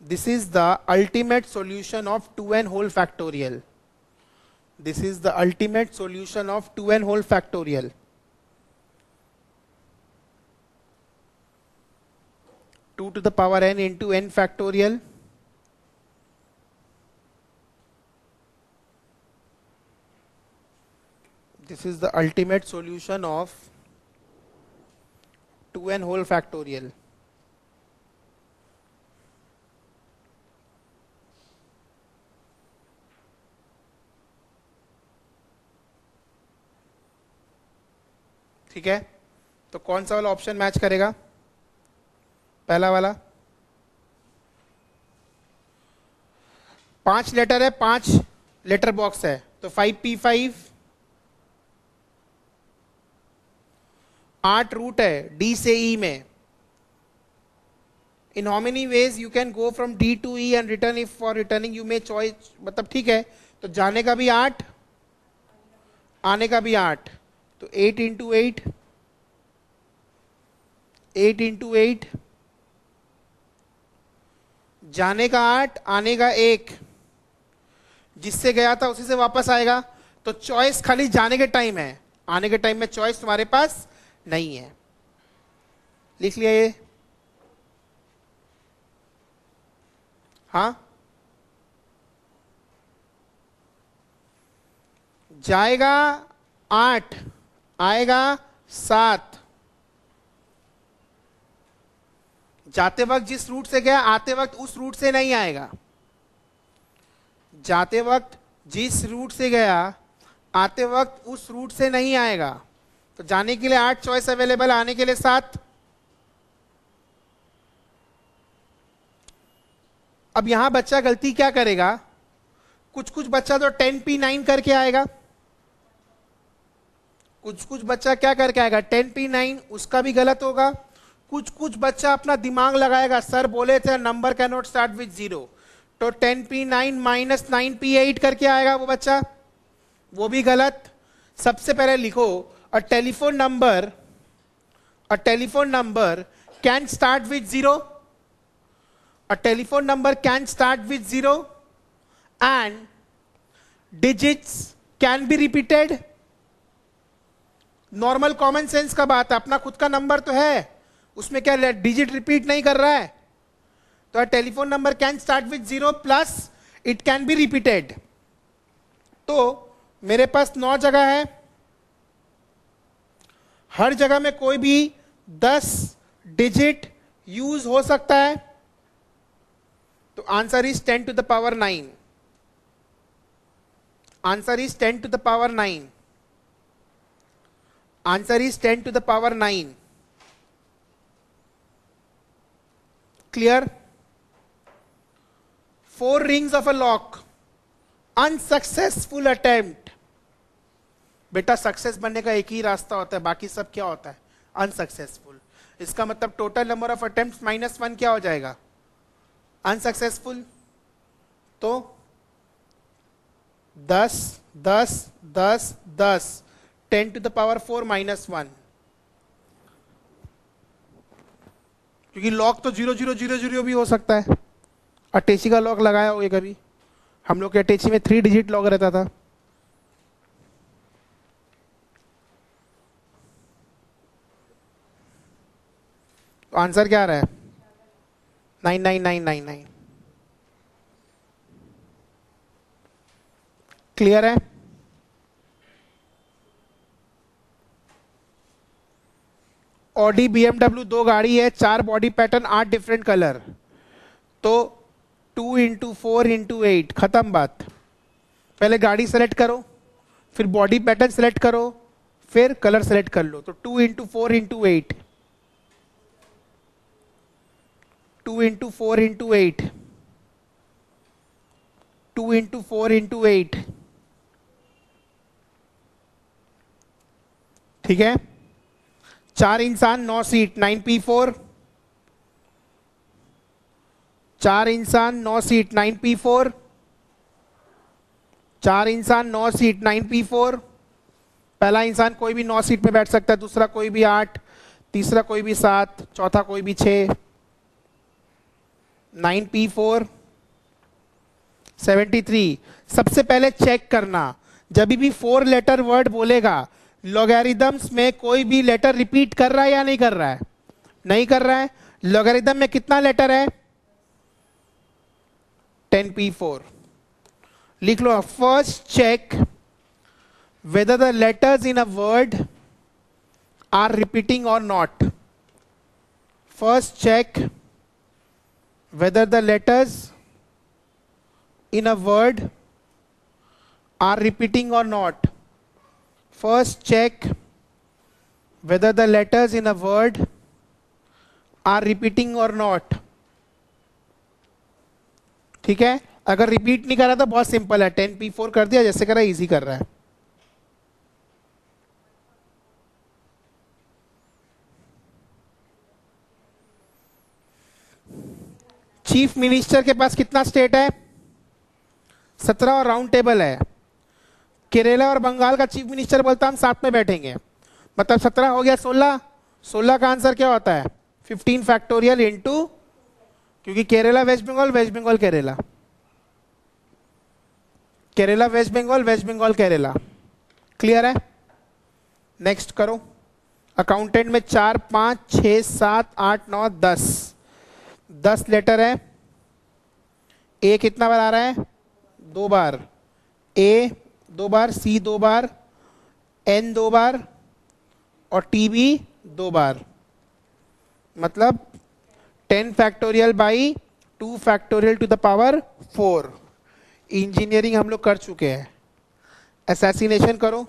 This is the ultimate solution of two N whole factorial This is the ultimate solution of 2n whole factorial. Two to the power n into n factorial. This is the ultimate solution of 2n whole factorial. ठीक है? तो कौन सा वाला ऑप्शन मैच करेगा? पहला वाला। पाँच लेटर है, पाँच लेटर बॉक्स है। तो फाइव पी फाइव आठ रूट है डी से ई e में। In how many ways you can go from D to E and return if for returning you may choice मतलब ठीक है? तो जाने का भी आठ, आने का भी आठ। तो eight into eight eight into eight जाने का आठ, आने का एक, जिससे गया था उसी से वापस आएगा। तो चॉइस खाली जाने के टाइम है। आने के टाइम में चॉइस तुम्हारे पास नहीं है। लिख लिया ये? हाँ? जाएगा आठ। आएगा सात। जाते वक्त जिस रूट से गया, आते वक्त उस रूट से नहीं आएगा। जाते वक्त जिस रूट से गया, आते वक्त उस रूट से नहीं आएगा। तो जाने के लिए आठ चॉइस अवेलेबल आने के लिए सात। अब यहाँ बच्चा गलती क्या करेगा? कुछ कुछ बच्चा तो टेन पी नाइन करके आएगा। कुछ कुछ बच्चा क्या करके आएगा? टेन पी नाइन, उसका भी गलत होगा। कुछ कुछ बच्चा अपना दिमाग लगाएगा, सर, बोले थे, number can not start with zero. तो ten P nine minus nine P eight करके आएगा वो बच्चा। वो भी गलत। सबसे पहले लिखो, a telephone number, a telephone number can start with zero. A telephone number can start with zero and digits can be repeated. Normal common sense का बात है, अपना खुद का नंबर तो है। उसमें क्या डिजिट रिपीट नहीं कर रहा है। तो telephone number can start with zero plus it can be repeated तो मेरे पास नौ जगह है। हर जगह में कोई भी दस डिजिट यूज़ हो सकता है। तो answer is ten to the power nine answer is ten to the power nine answer is ten to the power nine clear four rings of a lock unsuccessful attempt बेटा सक्सेस बनने का एक ही रास्ता होता है, बाकी सब क्या होता है? अनसक्सेसफुल इसका मतलब total number of attempt minus one क्या हो जाएगा? अनसक्सेसफुल तो दस दस दस दस ten to the power four minus one क्योंकि लॉक तो ज़ीरो ज़ीरो ज़ीरो ज़ीरो भी हो सकता है। अटैची का लॉक लगाया हो कभी। हम लोग के अटैची में थ्री डिजिट लॉक रहता था। तो आंसर क्या आ रहा है? Nine nine nine nine nine clear है? ऑडी बीएमडब्ल्यू दो गाड़ी है, चार बॉडी पैटर्न आठ डिफरेंट कलर तो two into four into eight खत्म बात। पहले गाड़ी सेलेक्ट करो, फिर बॉडी पैटर्न सेलेक्ट करो, फिर कलर सेलेक्ट कर लो। तो two into four into eight two into four into eight two into four into eight ठीक है? चार इंसान, नौ सीट, नाइन पी फोर। चार इंसान, नौ सीट, नाइन पी फोर। चार इंसान, नौ सीट, नाइन पी फोर। पहला इंसान कोई भी नौ सीट में बैठ सकता है, दूसरा कोई भी आठ, तीसरा कोई भी सात, चौथा कोई भी छ nine P four. Seventy three. सबसे पहले चेक करना, जब भी फोर लेटर वर्ड बोलेगा लॉगेरिदम्स में कोई भी लेटर रिपीट कर रहा है या नहीं कर रहा है? नहीं कर रहा है। लॉगेरिदम में कितना लेटर है? टेन पी फोर लिख लो first check whether the letters in a word are repeating or not first check whether the letters in a word are repeating or not first check whether the letters in a word are repeating or not. ठीक है? अगर रिपीट नहीं कर रहा तो बहुत सिंपल है। टेन पी फोर कर दिया, जैसे कर रहा है इजी कर रहा है। चीफ मिनिस्टर के पास कितना स्टेट है? सत्रह और राउंड टेबल है। केरला और बंगाल का चीफ मिनिस्टर बोलता हम साथ में बैठेंगे। मतलब सत्रह हो गया, सोलह? सोलह का आंसर क्या होता है? फिफ्टीन फैक्टोरियल इंटू क्योंकि Kerala, waste Bengal waste Bengal, Kerala. Kerala, waste Bengal waste Bengal, Kerala. Clear है? नेक्स्ट करो। अकाउंटेंट में चार, पाँच छ सात, आठ, नौ, दस। दस लेटर है। ए कितना बार आ रहा है? दो बार। ए दो बार सी दो बार एन दो बार और टी भी दो बार। मतलब ten factorial by two factorial to the power four. Engineering हम लोग कर चुके हैं। असैसिनेशन करो।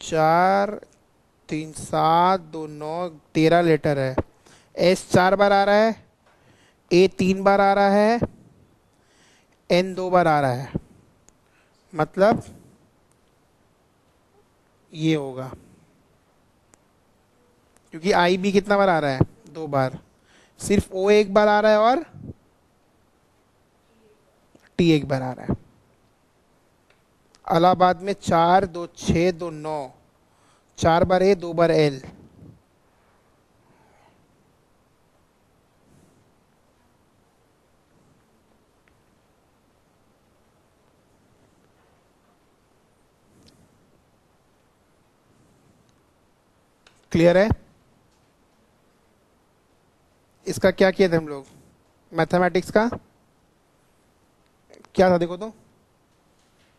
चार, तीन, सात, दो, नौ, तेरह लेटर है। एस चार बार आ रहा है। ए तीन बार आ रहा है। एन दो बार आ रहा है। मतलब ये होगा। क्योंकि आई बी कितना बार आ रहा है? दो बार। सिर्फ़ ओ एक बार आ रहा है और टी एक बार आ रहा है। अलाहाबाद में चार दो छ दो नौ। चार बार ए दो बार एल क्लियर है? इसका क्या किया था हम लोग? मैथमेटिक्स का? क्या था देखो तो।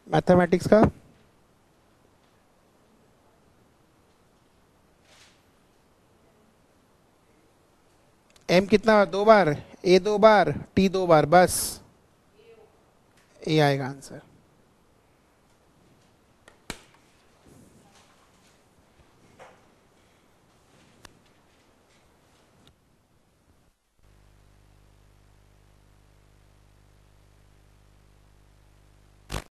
मैथमेटिक्स का? एम कितना? बार दो बार। ए दो बार। टी दो बार। बस। ए आएगा आंसर